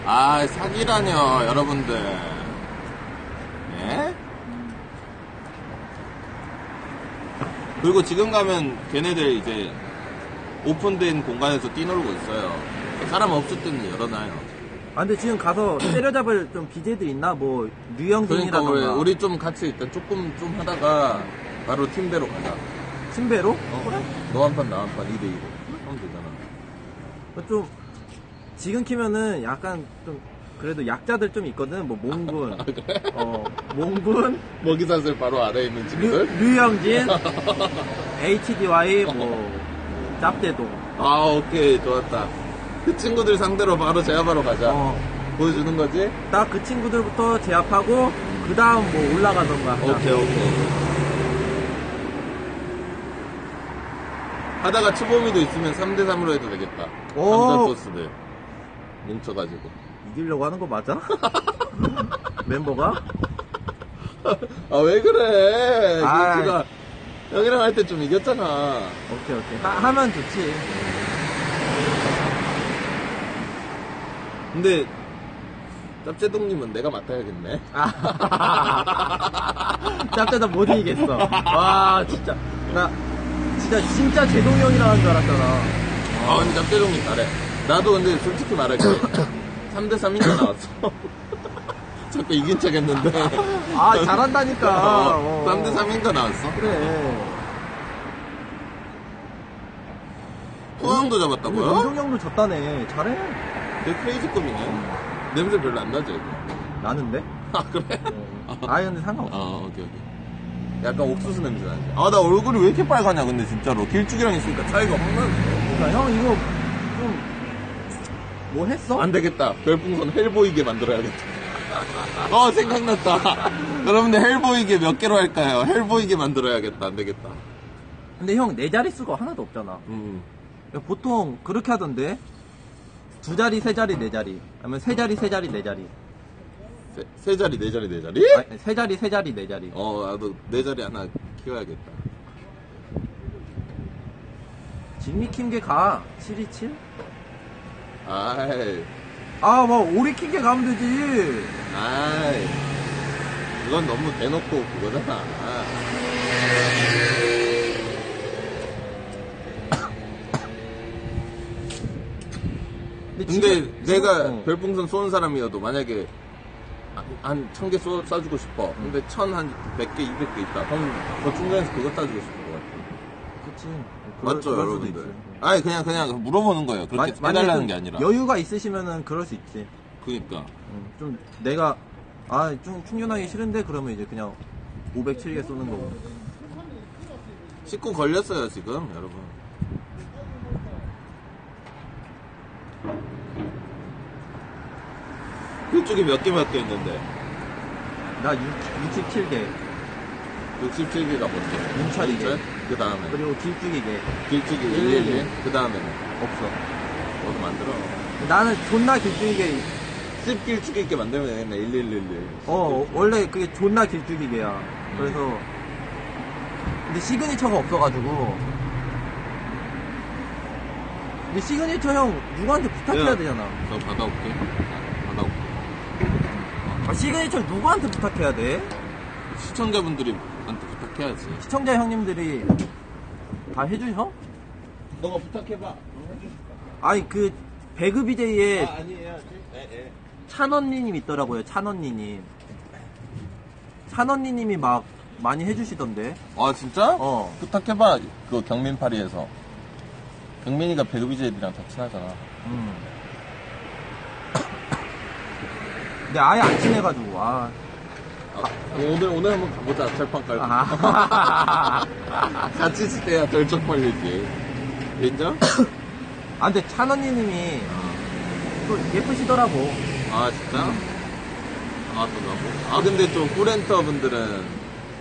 아, 사기라뇨, 여러분들. 예? 그리고 지금 가면 걔네들 이제 오픈된 공간에서 뛰놀고 있어요. 사람 없을 때는 열어놔요. 아 근데 지금 가서 때려잡을 좀 BJ들 있나? 뭐 그러니까 류영진이라던가 우리, 우리 좀 같이 일단 조금 좀 하다가 바로 팀대로 가자. 신배로? 어, 너 한 판, 나 한 판, 2대2로. 하면 되잖아. 어, 좀 지금 키면은 약간 좀 그래도 약자들 좀 있거든. 뭐 몽군, 아, 그래? 어 몽군, 먹이사슬 바로 아래에 있는 류, 친구들? 류영진, HDY, 뭐 짭대도. 아, 오케이. 좋았다. 그 친구들 상대로 바로 제압하러 가자. 어, 보여주는 거지? 딱 그 친구들부터 제압하고 그 다음 뭐 올라가던가. 오케이, 오케이. 하다가 추범이도 있으면 3대3으로 해도 되겠다. 오. 남자 보스들. 뭉쳐가지고. 이기려고 하는 거 맞아? 멤버가? 아, 왜 그래? 아이. 지가 형이랑 할 때 좀 이겼잖아. 오케이 오케이. 하, 하면 좋지. 근데, 짭제동님은 내가 맡아야겠네. 아. 짭짤다 못 이기겠어. 와, 진짜. 나, 진짜, 진짜 제동이 형이라 하는 줄 알았잖아. 아, 근데 짭제동님 잘해. 나도 근데 솔직히 말할게. 3대3 인가 나왔어. 자꾸 이긴 척 했는데. 아, 잘한다니까. 어. 3대3 인가 나왔어. 그래. 호영도 잡았다고요? 윤종 형도 졌다네. 잘해. 되게 크레이지급이네. 냄새 별로 안 나죠, 이거? 나는데? 아, 그래? 아, 근데 상관없어. 아, 오케이, 오케이. 약간 옥수수 냄새 나지. 아, 나 얼굴이 왜 이렇게 빨가냐, 근데 진짜로. 길쭉이랑 있으니까 차이가 확 나네. 그러니까 형, 이거 좀, 뭐 했어? 안 되겠다. 별풍선 헬보이게 만들어야겠다. 어, 생각났다. 여러분들 헬보이게 몇 개로 할까요? 헬보이게 만들어야겠다. 안 되겠다. 근데 형, 네 자릿수가 하나도 없잖아. 음. 보통 그렇게 하던데. 두 자리, 세 자리, 네 자리. 아니면 세 자리, 세 자리, 네 자리. 세, 세 자리, 네 자리, 네 자리? 아니, 세 자리, 세 자리, 네 자리. 어, 나도 네 자리 하나 키워야겠다. 진미킴게 가. 727? 아이. 아, 뭐, 오리킨 게 가면 되지. 아이. 그건 너무 대놓고 그거잖아. 근데, 지금- 지금- 내가 어. 별풍선 쏘는 사람이어도 만약에 한 천 개 쏴주고 싶어. 근데 천 한 백 개, 이백 개 있다. 그럼 저 중간에서 그거 쏴주고 싶어. 것 같아. 그치. 맞죠, 그럴 수도 여러분들? 있지. 아니, 그냥, 그냥 물어보는 거예요. 그렇게 마- 만약에 해달라는 좀 게 아니라. 여유가 있으시면은 그럴 수 있지. 그니까. 음, 좀 내가 아 좀 충전하기 싫은데 그러면 이제 그냥 507개 쏘는 거고. 식구 걸렸어요, 지금, 여러분. 그쪽에 몇 개 몇 개 있는데. 나 6, 67개 67개가 뭔데? 윤철이게. 그 다음에. 그리고 길쭉이게 길쭉이 111. 111. 그 다음에는. 없어. 너도 만들어. 나는 존나 길쭉이게 10길쭉이 있게 만들면 되겠네, 1111. 어 원래 그게 존나 길쭉이게야. 그래서 근데 signature가 없어가지고. 근데 시그니처 형 누구한테 부탁해야 야. 되잖아. 저 받아올게. 받아올게. 아, 시그니처 누구한테 부탁해야 돼? 시청자분들이 부탁해야지. 시청자 형님들이 다 해주셔? 너가 부탁해봐. 아니 그 배그 BJ에 아니, 해야지. 예, 예. 찬언니님 있더라고요. 찬언니님. 찬언니님이 막 많이 해주시던데. 아, 진짜? 어. 부탁해봐. 그 경민 파리에서. 경민이가 배그 비제이랑 다 친하잖아. 음. 근데 아예 안 친해가지고 아. 아, 오늘, 오늘 한번 가보자. 철판 깔고. 아. 같이 있을 때야 덜쩍 벌리지. 인정? 아 근데 찬 언니님이 또 예쁘시더라고. 아, 진짜? 아, 또 나고. 아, 근데 좀 꿀엔터 분들은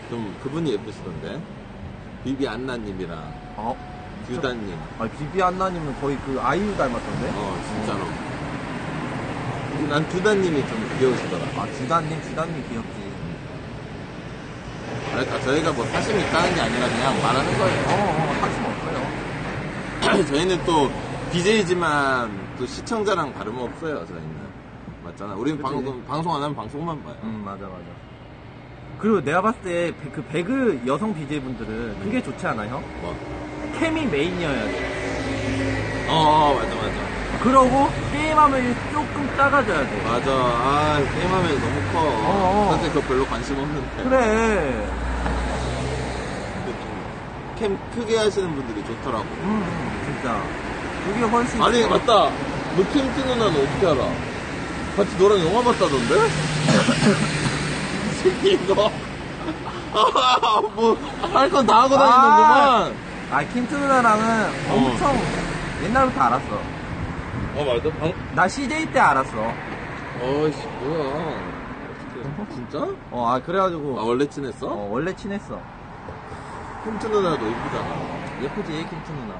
좀 그분이 예쁘시던데. 비비 안나님이랑 어? 유다님. 아 비비 안나님은 거의 그 아이유 닮았던데. 어, 진짜로. 난 두다님이 좀 귀여우시더라. 아 주단님 주단님 귀엽지. 그러니까 저희가 뭐 사심이 있다는 게 아니라 그냥 말하는 어, 거예요. 어 사심 없어요. 저희는 또 BJ지만 또 시청자랑 다름없어요, 저희는. 맞잖아. 우리는 그치. 방송, 방송 안 하면 방송만 봐요. 음 맞아 맞아. 그리고 내가 봤을 때 그 배그 여성 BJ 분들은 그게 좋지 않아 형? 뭐. 캠이 메인이어야 돼. 어, 어, 맞아, 맞아. 그러고 게임하면 조금 작아져야 돼. 맞아. 아, 게임하면 너무 커. 어. 사실 그거 별로 관심 없는데. 그래. 캠 크게 하시는 분들이 좋더라고. 음 진짜. 그게 훨씬. 아니, 더- 맞다. 너 캠트 누나는 어떻게 알아? 같이 너랑 영화 봤다던데? 이 새끼, 이거. 아, 뭐, 할 건 다 하고 다니는구만. 아 킨트 누나랑은 엄청 옛날부터 알았어. 어, 맞아. 방, 나 CJ 때 알았어. 어이씨, 뭐야. 어떡해. 진짜? 어, 아 그래가지고 아, 원래 친했어? 어, 원래 친했어. 캠트 누나도 이쁘잖아. 예쁘지 킴트 누나.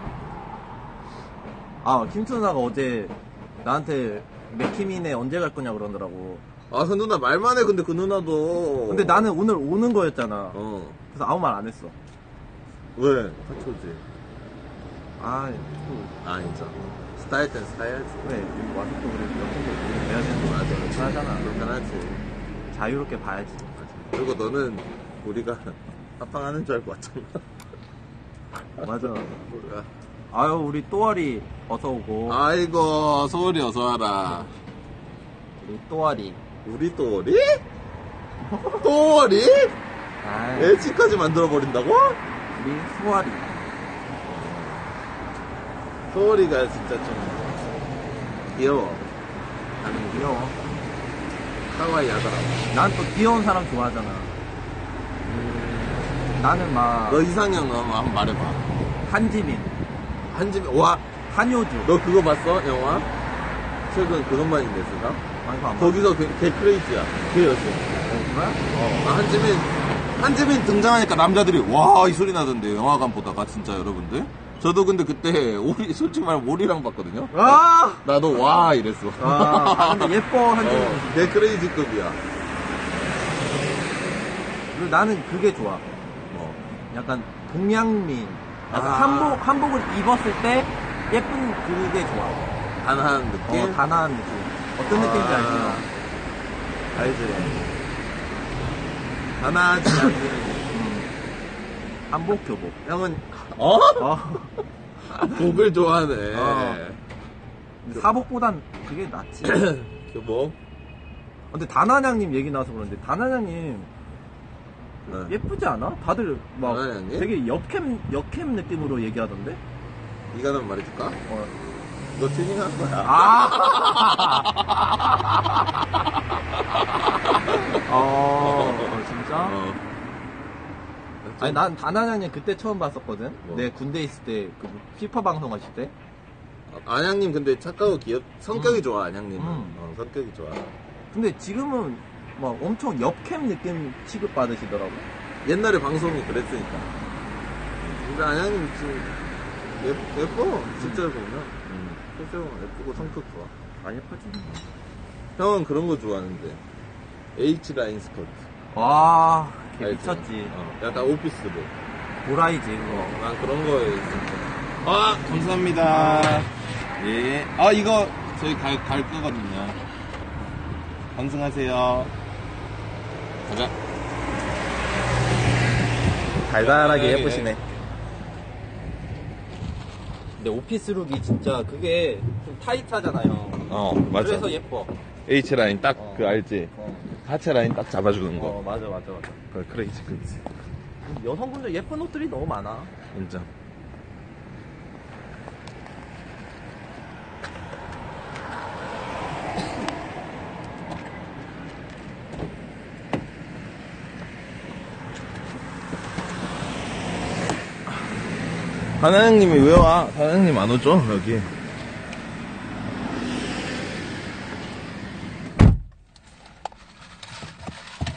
아 킴트 누나가 어제 나한테 맥키민에 언제 갈 거냐 그러더라고. 아, 그 누나 말만 해, 근데 그 누나도. 근데 나는 오늘 오는 거였잖아. 어. 그래서 아무 말 안 했어. 왜? 같이 오지. 아, 또 아, 진짜. 스타일 땐 스타일이지. 그래 여기 와서 또 그래 우리 해야 되는 거 맞아. 불편하잖아. 불편하지. 자유롭게 봐야지. 그리고 너는 우리가 합방하는 줄 알고 왔잖아. 맞아. 뭐야. 아유 우리 또아리 어서 오고. 아이고, 소울이 어서 와라. 우리 또아리. 우리? 또월이? 아, LG까지 만들어버린다고? 우리 수아리. 또월이가 진짜 좀 귀여워. 나는 귀여워. 카와이 하더라고. 난 또 귀여운 사람 좋아하잖아. 나는 막 너 이상형 너 한번 말해봐. 한지민, 한집에, 와, 한효주. 너 그거 봤어? 영화? 최근 그것만이 내 세상? 아니 그거 안 거기서 걔, 걔 crazy야. 걔였어. 봤어? 뭐야? 어, 아, 한지민, 한지민 등장하니까 남자들이 와, 이 소리 나던데, 영화관 보다가, 진짜 여러분들. 저도 근데 그때, 오리, 솔직히 말하면 오리랑 봤거든요. 아! 나도 와, 이랬어. 아, 근데 예뻐 한지민. 어, 걔 crazy급이야. 그리고 나는 그게 좋아. 뭐. 약간 동양민. 약간 아. 한복 한복을 입었을 때 예쁜 그게 좋아. 단한 느낌? 어, 단아한 느낌. 어떤 느낌인지 아. 알지? 알지. 단아하지 않은. 한복 교복. 형은, 어? 어. 곡을 좋아하네. 어. 사복보단 그게 낫지. 그 뭐? 근데 단한양님 얘기 나와서 그런데 단한양님 네. 예쁘지 않아? 다들 막 단한양님? 되게 역캠 역캠 느낌으로 얘기하던데. 이거 하나 말해줄까? 어. 너 튜닝한 거야. 아. 어, 진짜? 어. 아니 난 단한양님 그때 처음 봤었거든. 뭐? 내 군대 있을 때그 피파 방송 하실 때. 안양님 근데 착하고 귀엽, 성격이 좋아, 안양님은. 음. 어, 성격이 좋아. 근데 지금은 막 엄청 역캠 느낌 취급 받으시더라고. 옛날에 방송이 그랬으니까. 근데 안양님 지금 예, 예뻐, 실제로 보면. 음. 보면 예쁘고 성격 좋아. 안 예쁘지? 형은 그런 거 좋아하는데. H라인 스커트. 와, 걔 알지? 미쳤지. 어, 약간 오피스룩. 보라이지 그거. 난 그런 거에 진짜. 아, 감사합니다. 예. 아, 이거 저희 갈, 갈 거거든요. 방송하세요. 가자. 달달하게 예, 예쁘시네. 근데 오피스룩이 진짜 그게 좀 타이트하잖아요. 어, 맞아. 그래서 예뻐. H라인 딱 어. 그 알지? 어, 하체 라인 딱 잡아주는 거. 어 맞아 맞아 맞아. 그 크레이지 크레이지. 여성분들 예쁜 옷들이 너무 많아. 인정. 하나형님이 왜 와? 하나형님 안 오죠? 여기.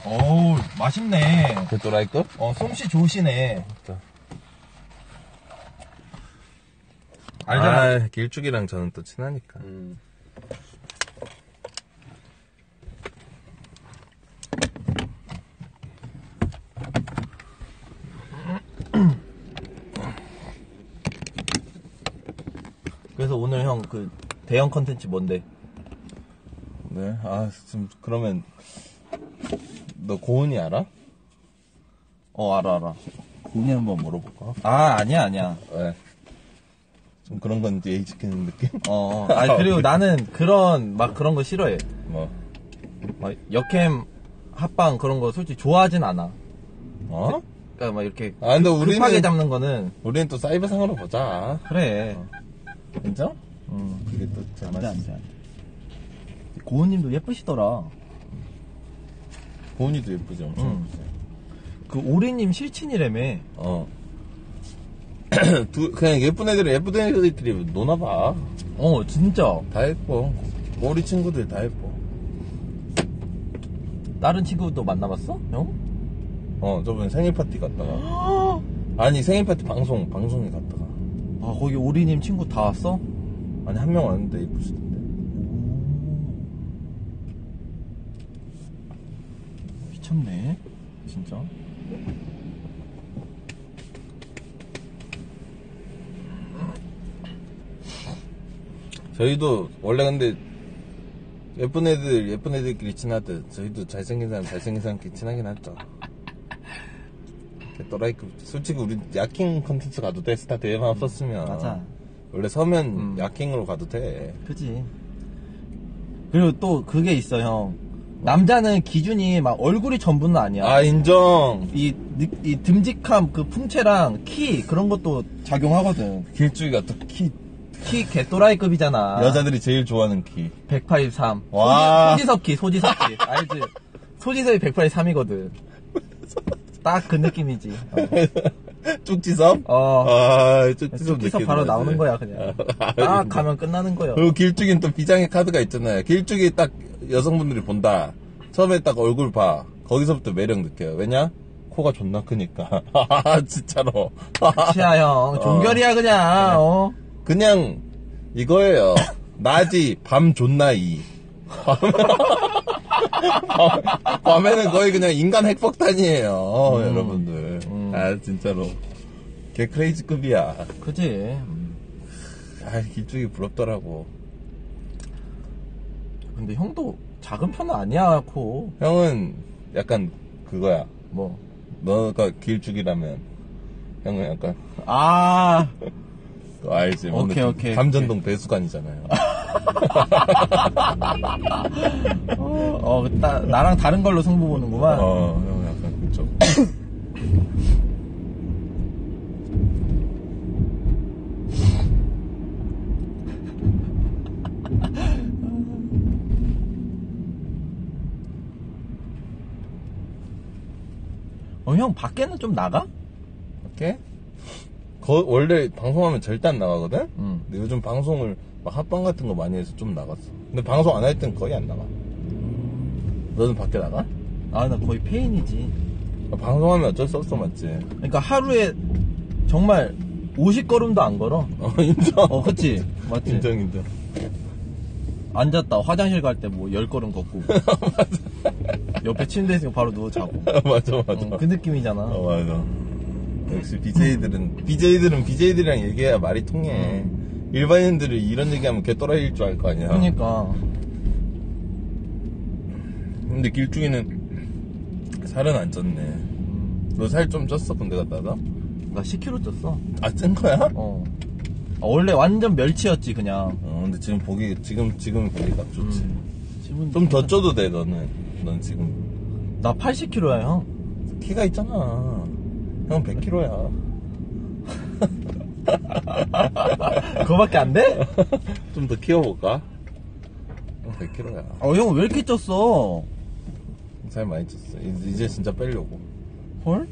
어우 맛있네. 그 또라이급? 어 솜씨 좋으시네. 알잖아. 아, 길쭉이랑 저는 또 친하니까. 그래서 오늘 형 그 대형 컨텐츠 뭔데? 네, 아, 좀, 그러면, 너 고은이 알아? 어 알아 알아. 고은이 한번 물어볼까? 아 아니야 아니야. 왜? 좀 그런 건 예의 지키는 느낌? 어. 아 그리고 나는 그런 막 그런 거 싫어해. 뭐, 막 역캠 합방 그런 거 솔직히 좋아하진 않아. 어? 그러니까 막 이렇게 아, 근데 우리는, 급하게 잡는 거는 우리는 또 사이버상으로 보자. 그래. 인정? 음. 그게 또 재밌어. 고은님도 예쁘시더라. 고은이도 예쁘지, 엄청 응. 예쁘지. 그 오리님 실친이라며. 어. 두, 그냥 예쁜 애들은 예쁜 애들끼리 노나봐. 어 진짜. 다 예뻐. 우리 친구들 다 예뻐. 다른 친구도 만나봤어? 형? 어, 저번에 생일 파티 갔다가. 아니, 생일 파티 방송, 방송에 갔다가. 아 거기 오리님 친구 다 왔어? 아니, 한 명 왔는데 예쁘시던데. 미쳤네. 진짜. 저희도 원래 근데 예쁜 애들 예쁜 애들끼리 친하듯 저희도 잘생긴 사람 잘생긴 사람끼리 친하긴 하죠. 또라이급 솔직히 우리 야킹 컨텐츠 가도 돼 스타 대회만 없었으면 맞아. 원래 서면 음. 야킹으로 가도 돼. 그지. 그리고 또 그게 있어 형. 남자는 기준이 막 얼굴이 전부는 아니야. 아 인정. 이, 느- 이 듬직함, 그 풍채랑 키 그런 것도 작용하거든. 길쭉이가 또 키 키 개또라이급이잖아. 여자들이 제일 좋아하는 키. 183. 와. 소지, 소지섭 키, 소지섭 키. 알지? 소지섭이 183이거든. 딱 그 느낌이지. 쪽지섭? 어. 아, 소지섭 느낌 바로. 나오는 거야, 그냥. 아, 딱 가면 끝나는 거야. 그리고 길쭉이는 또 비장의 카드가 있잖아요. 길쭉이 딱 여성분들이 본다. 처음에 딱 얼굴 봐. 거기서부터 매력 느껴요. 왜냐? 코가 존나 크니까. 진짜로. 치아 형. 종결이야, 그냥. 어. 그냥 이거예요. 낮이 밤 존나 이. 밤- 밤에는 거의 그냥 인간 핵폭탄이에요. 음. 여러분들. 아, 진짜로. 개 크레이지급이야. 그지. 아, 길쭉이 부럽더라고. 근데 형도 작은 편은 아니야, 코. 형은 약간 그거야. 뭐. 너가 길쭉이라면 형은 약간 아. 그거 알지? 오케이, 오늘 오케이, 감전동 배수관이잖아요. 어, 어, 나, 나랑 다른 걸로 승부 보는구만. 어, 형 약간 그쪽. 어, 형, 밖에는 좀 나가? 오케이? 거, 원래 방송하면 절대 안 나가거든? 응. 근데 요즘 방송을 막 합방 같은 거 많이 해서 좀 나갔어. 근데 방송 안 할 땐 거의 안 나가. 너는 밖에 나가? 아, 나 거의 페인이지. 방송하면 어쩔 수 없어, 맞지? 그러니까 하루에 정말 50걸음도 안 걸어. 어, 인정. 어, 그치? 맞지? 인정, 인정. 앉았다 화장실 갈 때 뭐 10걸음 걷고. 옆에 침대에 있으면 바로 누워 자고. 맞아, 맞아. 어, 그 느낌이잖아. 어, 맞아. 역시 BJ들은, BJ들은 BJ들이랑 얘기해야 말이 통해. 일반인들이 이런 얘기하면 개또라이일 줄 알 거 아니야. 그러니까. 근데 길쭉이는 살은 안 쪘네. 너 살 좀 쪘어, 군대 갔다 와서? 나 10kg 쪘어. 아, 찐 거야? 어. 아, 원래 완전 멸치였지, 그냥. 어, 근데 지금 보기, 지금, 지금 보기 딱 좋지. 지금 좀 더 쪄도 돼, 너는. 넌 지금. 나 80kg야, 형. 키가 있잖아. 형 100kg야. 그거밖에 안 돼? 좀 더 키워볼까? 형 100kg야. 어, 형 왜 이렇게 쪘어? 살 많이 쪘어. 이제- 이제 진짜 빼려고. 헐?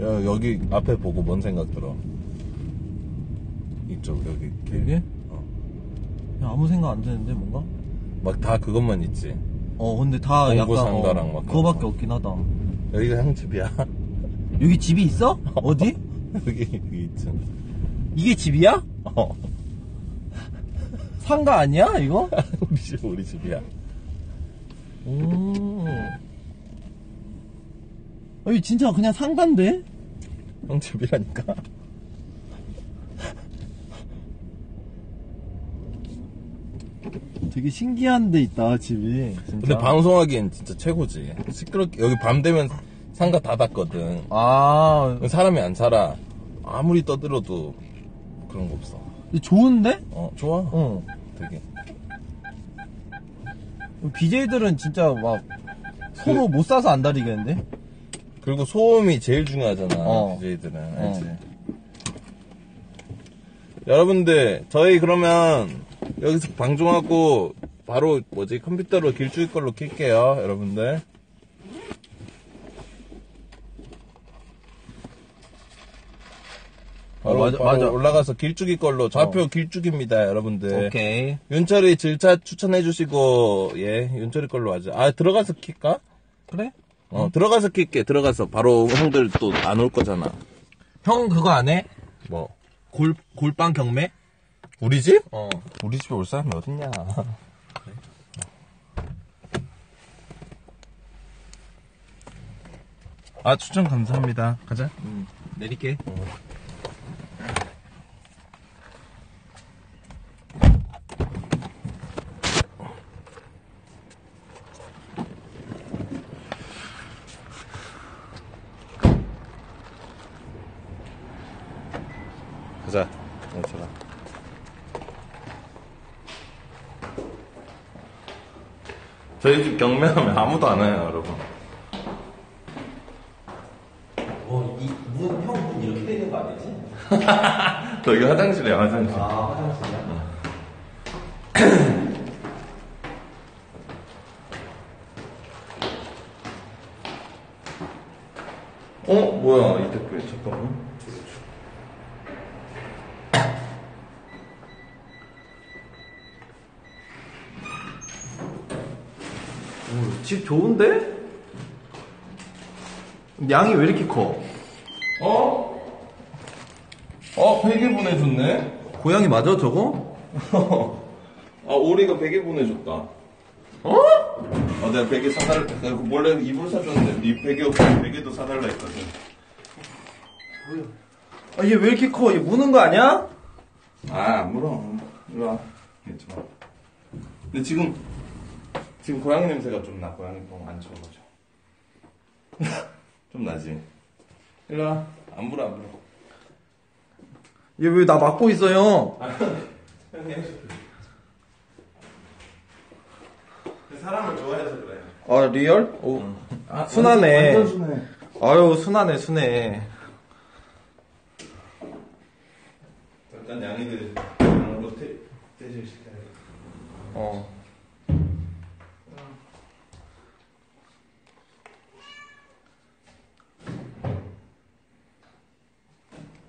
야, 여기 앞에 보고 뭔 생각 들어? 이쪽, 여기. 여기? 어. 야, 아무 생각 안 드는데, 뭔가? 막 다 그것만 있지. 어, 근데 다 약간. 공고상가랑 어, 막 그거밖에. 없긴 하다. 여기가 형 집이야. 여기 집이 있어? 어디? 여기, 여기 있지. 이게 집이야? 어. 상가 아니야, 이거? 우리 집, 우리 집이야. 오. 여기 진짜 그냥 상가인데? 형 집이라니까. 되게 신기한 데 있다, 집이. 진짜. 근데 방송하기엔 진짜 최고지. 시끄럽게, 여기 밤 되면 상가 닫았거든. 아, 사람이 안 살아. 아무리 떠들어도 그런 거 없어. 좋은데? 어, 좋아. 어. 되게. BJ들은 진짜 막 서로 못 사서 안 다리겠는데? 그리고 소음이 제일 중요하잖아. 어. BJ들은. 어. 알지? 여러분들, 저희 그러면 여기서 방송하고 바로 뭐지 컴퓨터로 길쭉이 걸로 킬게요. 여러분들. 바로, 어, 맞아, 바로 맞아. 올라가서 길쭉이 걸로 좌표 길쭉입니다, 여러분들. 오케이. 윤철이 질차 추천해 주시고 예 윤철이 걸로 하자. 아 들어가서 킬까? 그래? 어 들어가서 킬게. 들어가서 바로 형들 또 안 올 거잖아. 형 그거 안 해? 뭐 골, 골빵 경매? 우리 집? 어. 우리 집에 올 사람이 어딨냐? 아 추천 감사합니다. 가자. 음, 내릴게. 가자. 윤철아. 저희 집 경매하면 아무도 안 와요, 여러분. 어, 이, 문, 형 문 이렇게 되는 거 아니지? 너 이거 화장실이야, 화장실. 아, 화장실이야? 어? 뭐야, 이 댓글. 잠깐만. 오, 집 좋은데? 양이 왜 이렇게 커? 어? 어, 베개 보내줬네? 고양이 맞아, 저거? 아, 오리가 베개 보내줬다. 어? 아, 내가 베개 사달라, 내가 원래 이불 사줬는데, 이 베개 없으면 베개도 사달라 했거든. 아, 얘 왜 이렇게 커? 얘 무는 거 아니야? 아, 안 물어. 일로 와. 괜찮아. 근데 지금, 지금 고양이 냄새가 좀 나. 고양이 똥 안 치워가지고. 좀 나지. 일로 와. 안 불어, 안 불어. 얘 왜 나 막고 있어요? 사람을 좋아해서 그래. 아, real? 오. 순하네. 완전 순해. 아유, 순하네, 순해. 잠깐 양이들 양으로 태, 태질 시켜야 돼. 어.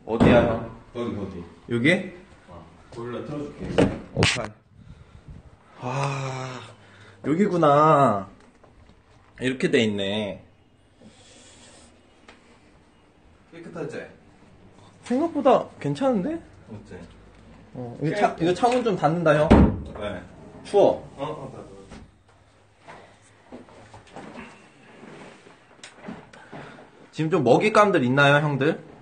어디야, 형? 거기, 거기. 여기? 보일러 틀어줄게. 오팔. 아, 여기구나. 이렇게 돼 있네. 깨끗하지? 생각보다 괜찮은데? 어째? 어, 이거, 차, 이거 창문 좀 닫는다, 형. 왜? 추워. 어, 어, 나, 지금 좀 먹잇감들 있나요, 형들?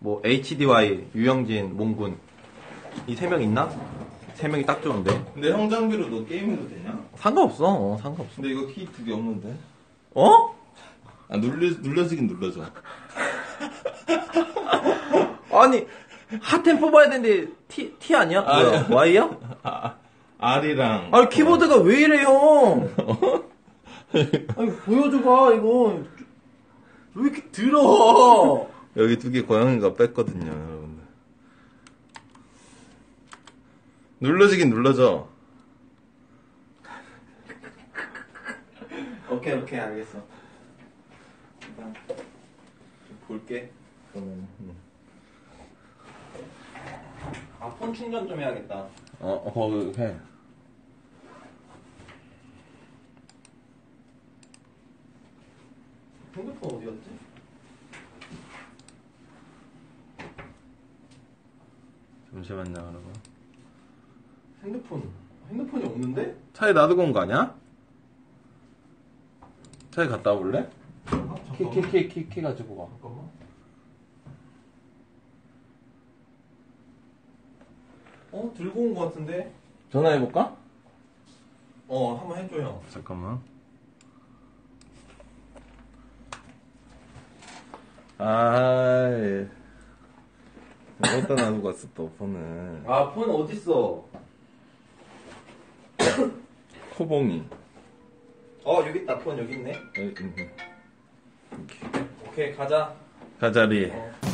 뭐, HDY, 유영진, 몽군. 이 세 명 있나? 세 명이 딱 좋은데. 근데 형 장비로 너 게임해도 되냐? 상관없어, 어, 상관없어. 근데 이거 키 두 개 없는데? 어? 아, 눌러, 눌러지긴 눌러져. 아니, 핫템 뽑아야 되는데, T, T 아니야? 뭐야, 아니야. Y야? R이랑. 아니, 키보드가 왜 이래, 형? 아니, 보여줘봐, 이거. 왜 이렇게 더러워? 여기 두 개 고양이가 뺐거든요, 여러분들. 눌러지긴 눌러져. 오케이, 오케이, 알겠어. 일단, 좀 볼게. 그러면. 아, 폰 충전 좀 해야겠다. 어, 어, 해. 핸드폰 어디였지? 잠시만요, 여러분. 핸드폰, 핸드폰이 없는데? 차에 놔두고 온 거 아니야? 차에 갔다 올래? 아, 키, 키, 키, 키, 키 가지고 와. 잠깐만. 어? 들고 온것 같은데? 전화해볼까? 어, 한번 해줘, 형. 잠깐만. 아이. 어디다 놔두고 갔어, 또, 폰을. 아, 폰 어딨어? 코봉이. 어, 여기 있다, 폰 여기 있네. 여기, 음, 음. 오케이, 가자. 가자리. 어.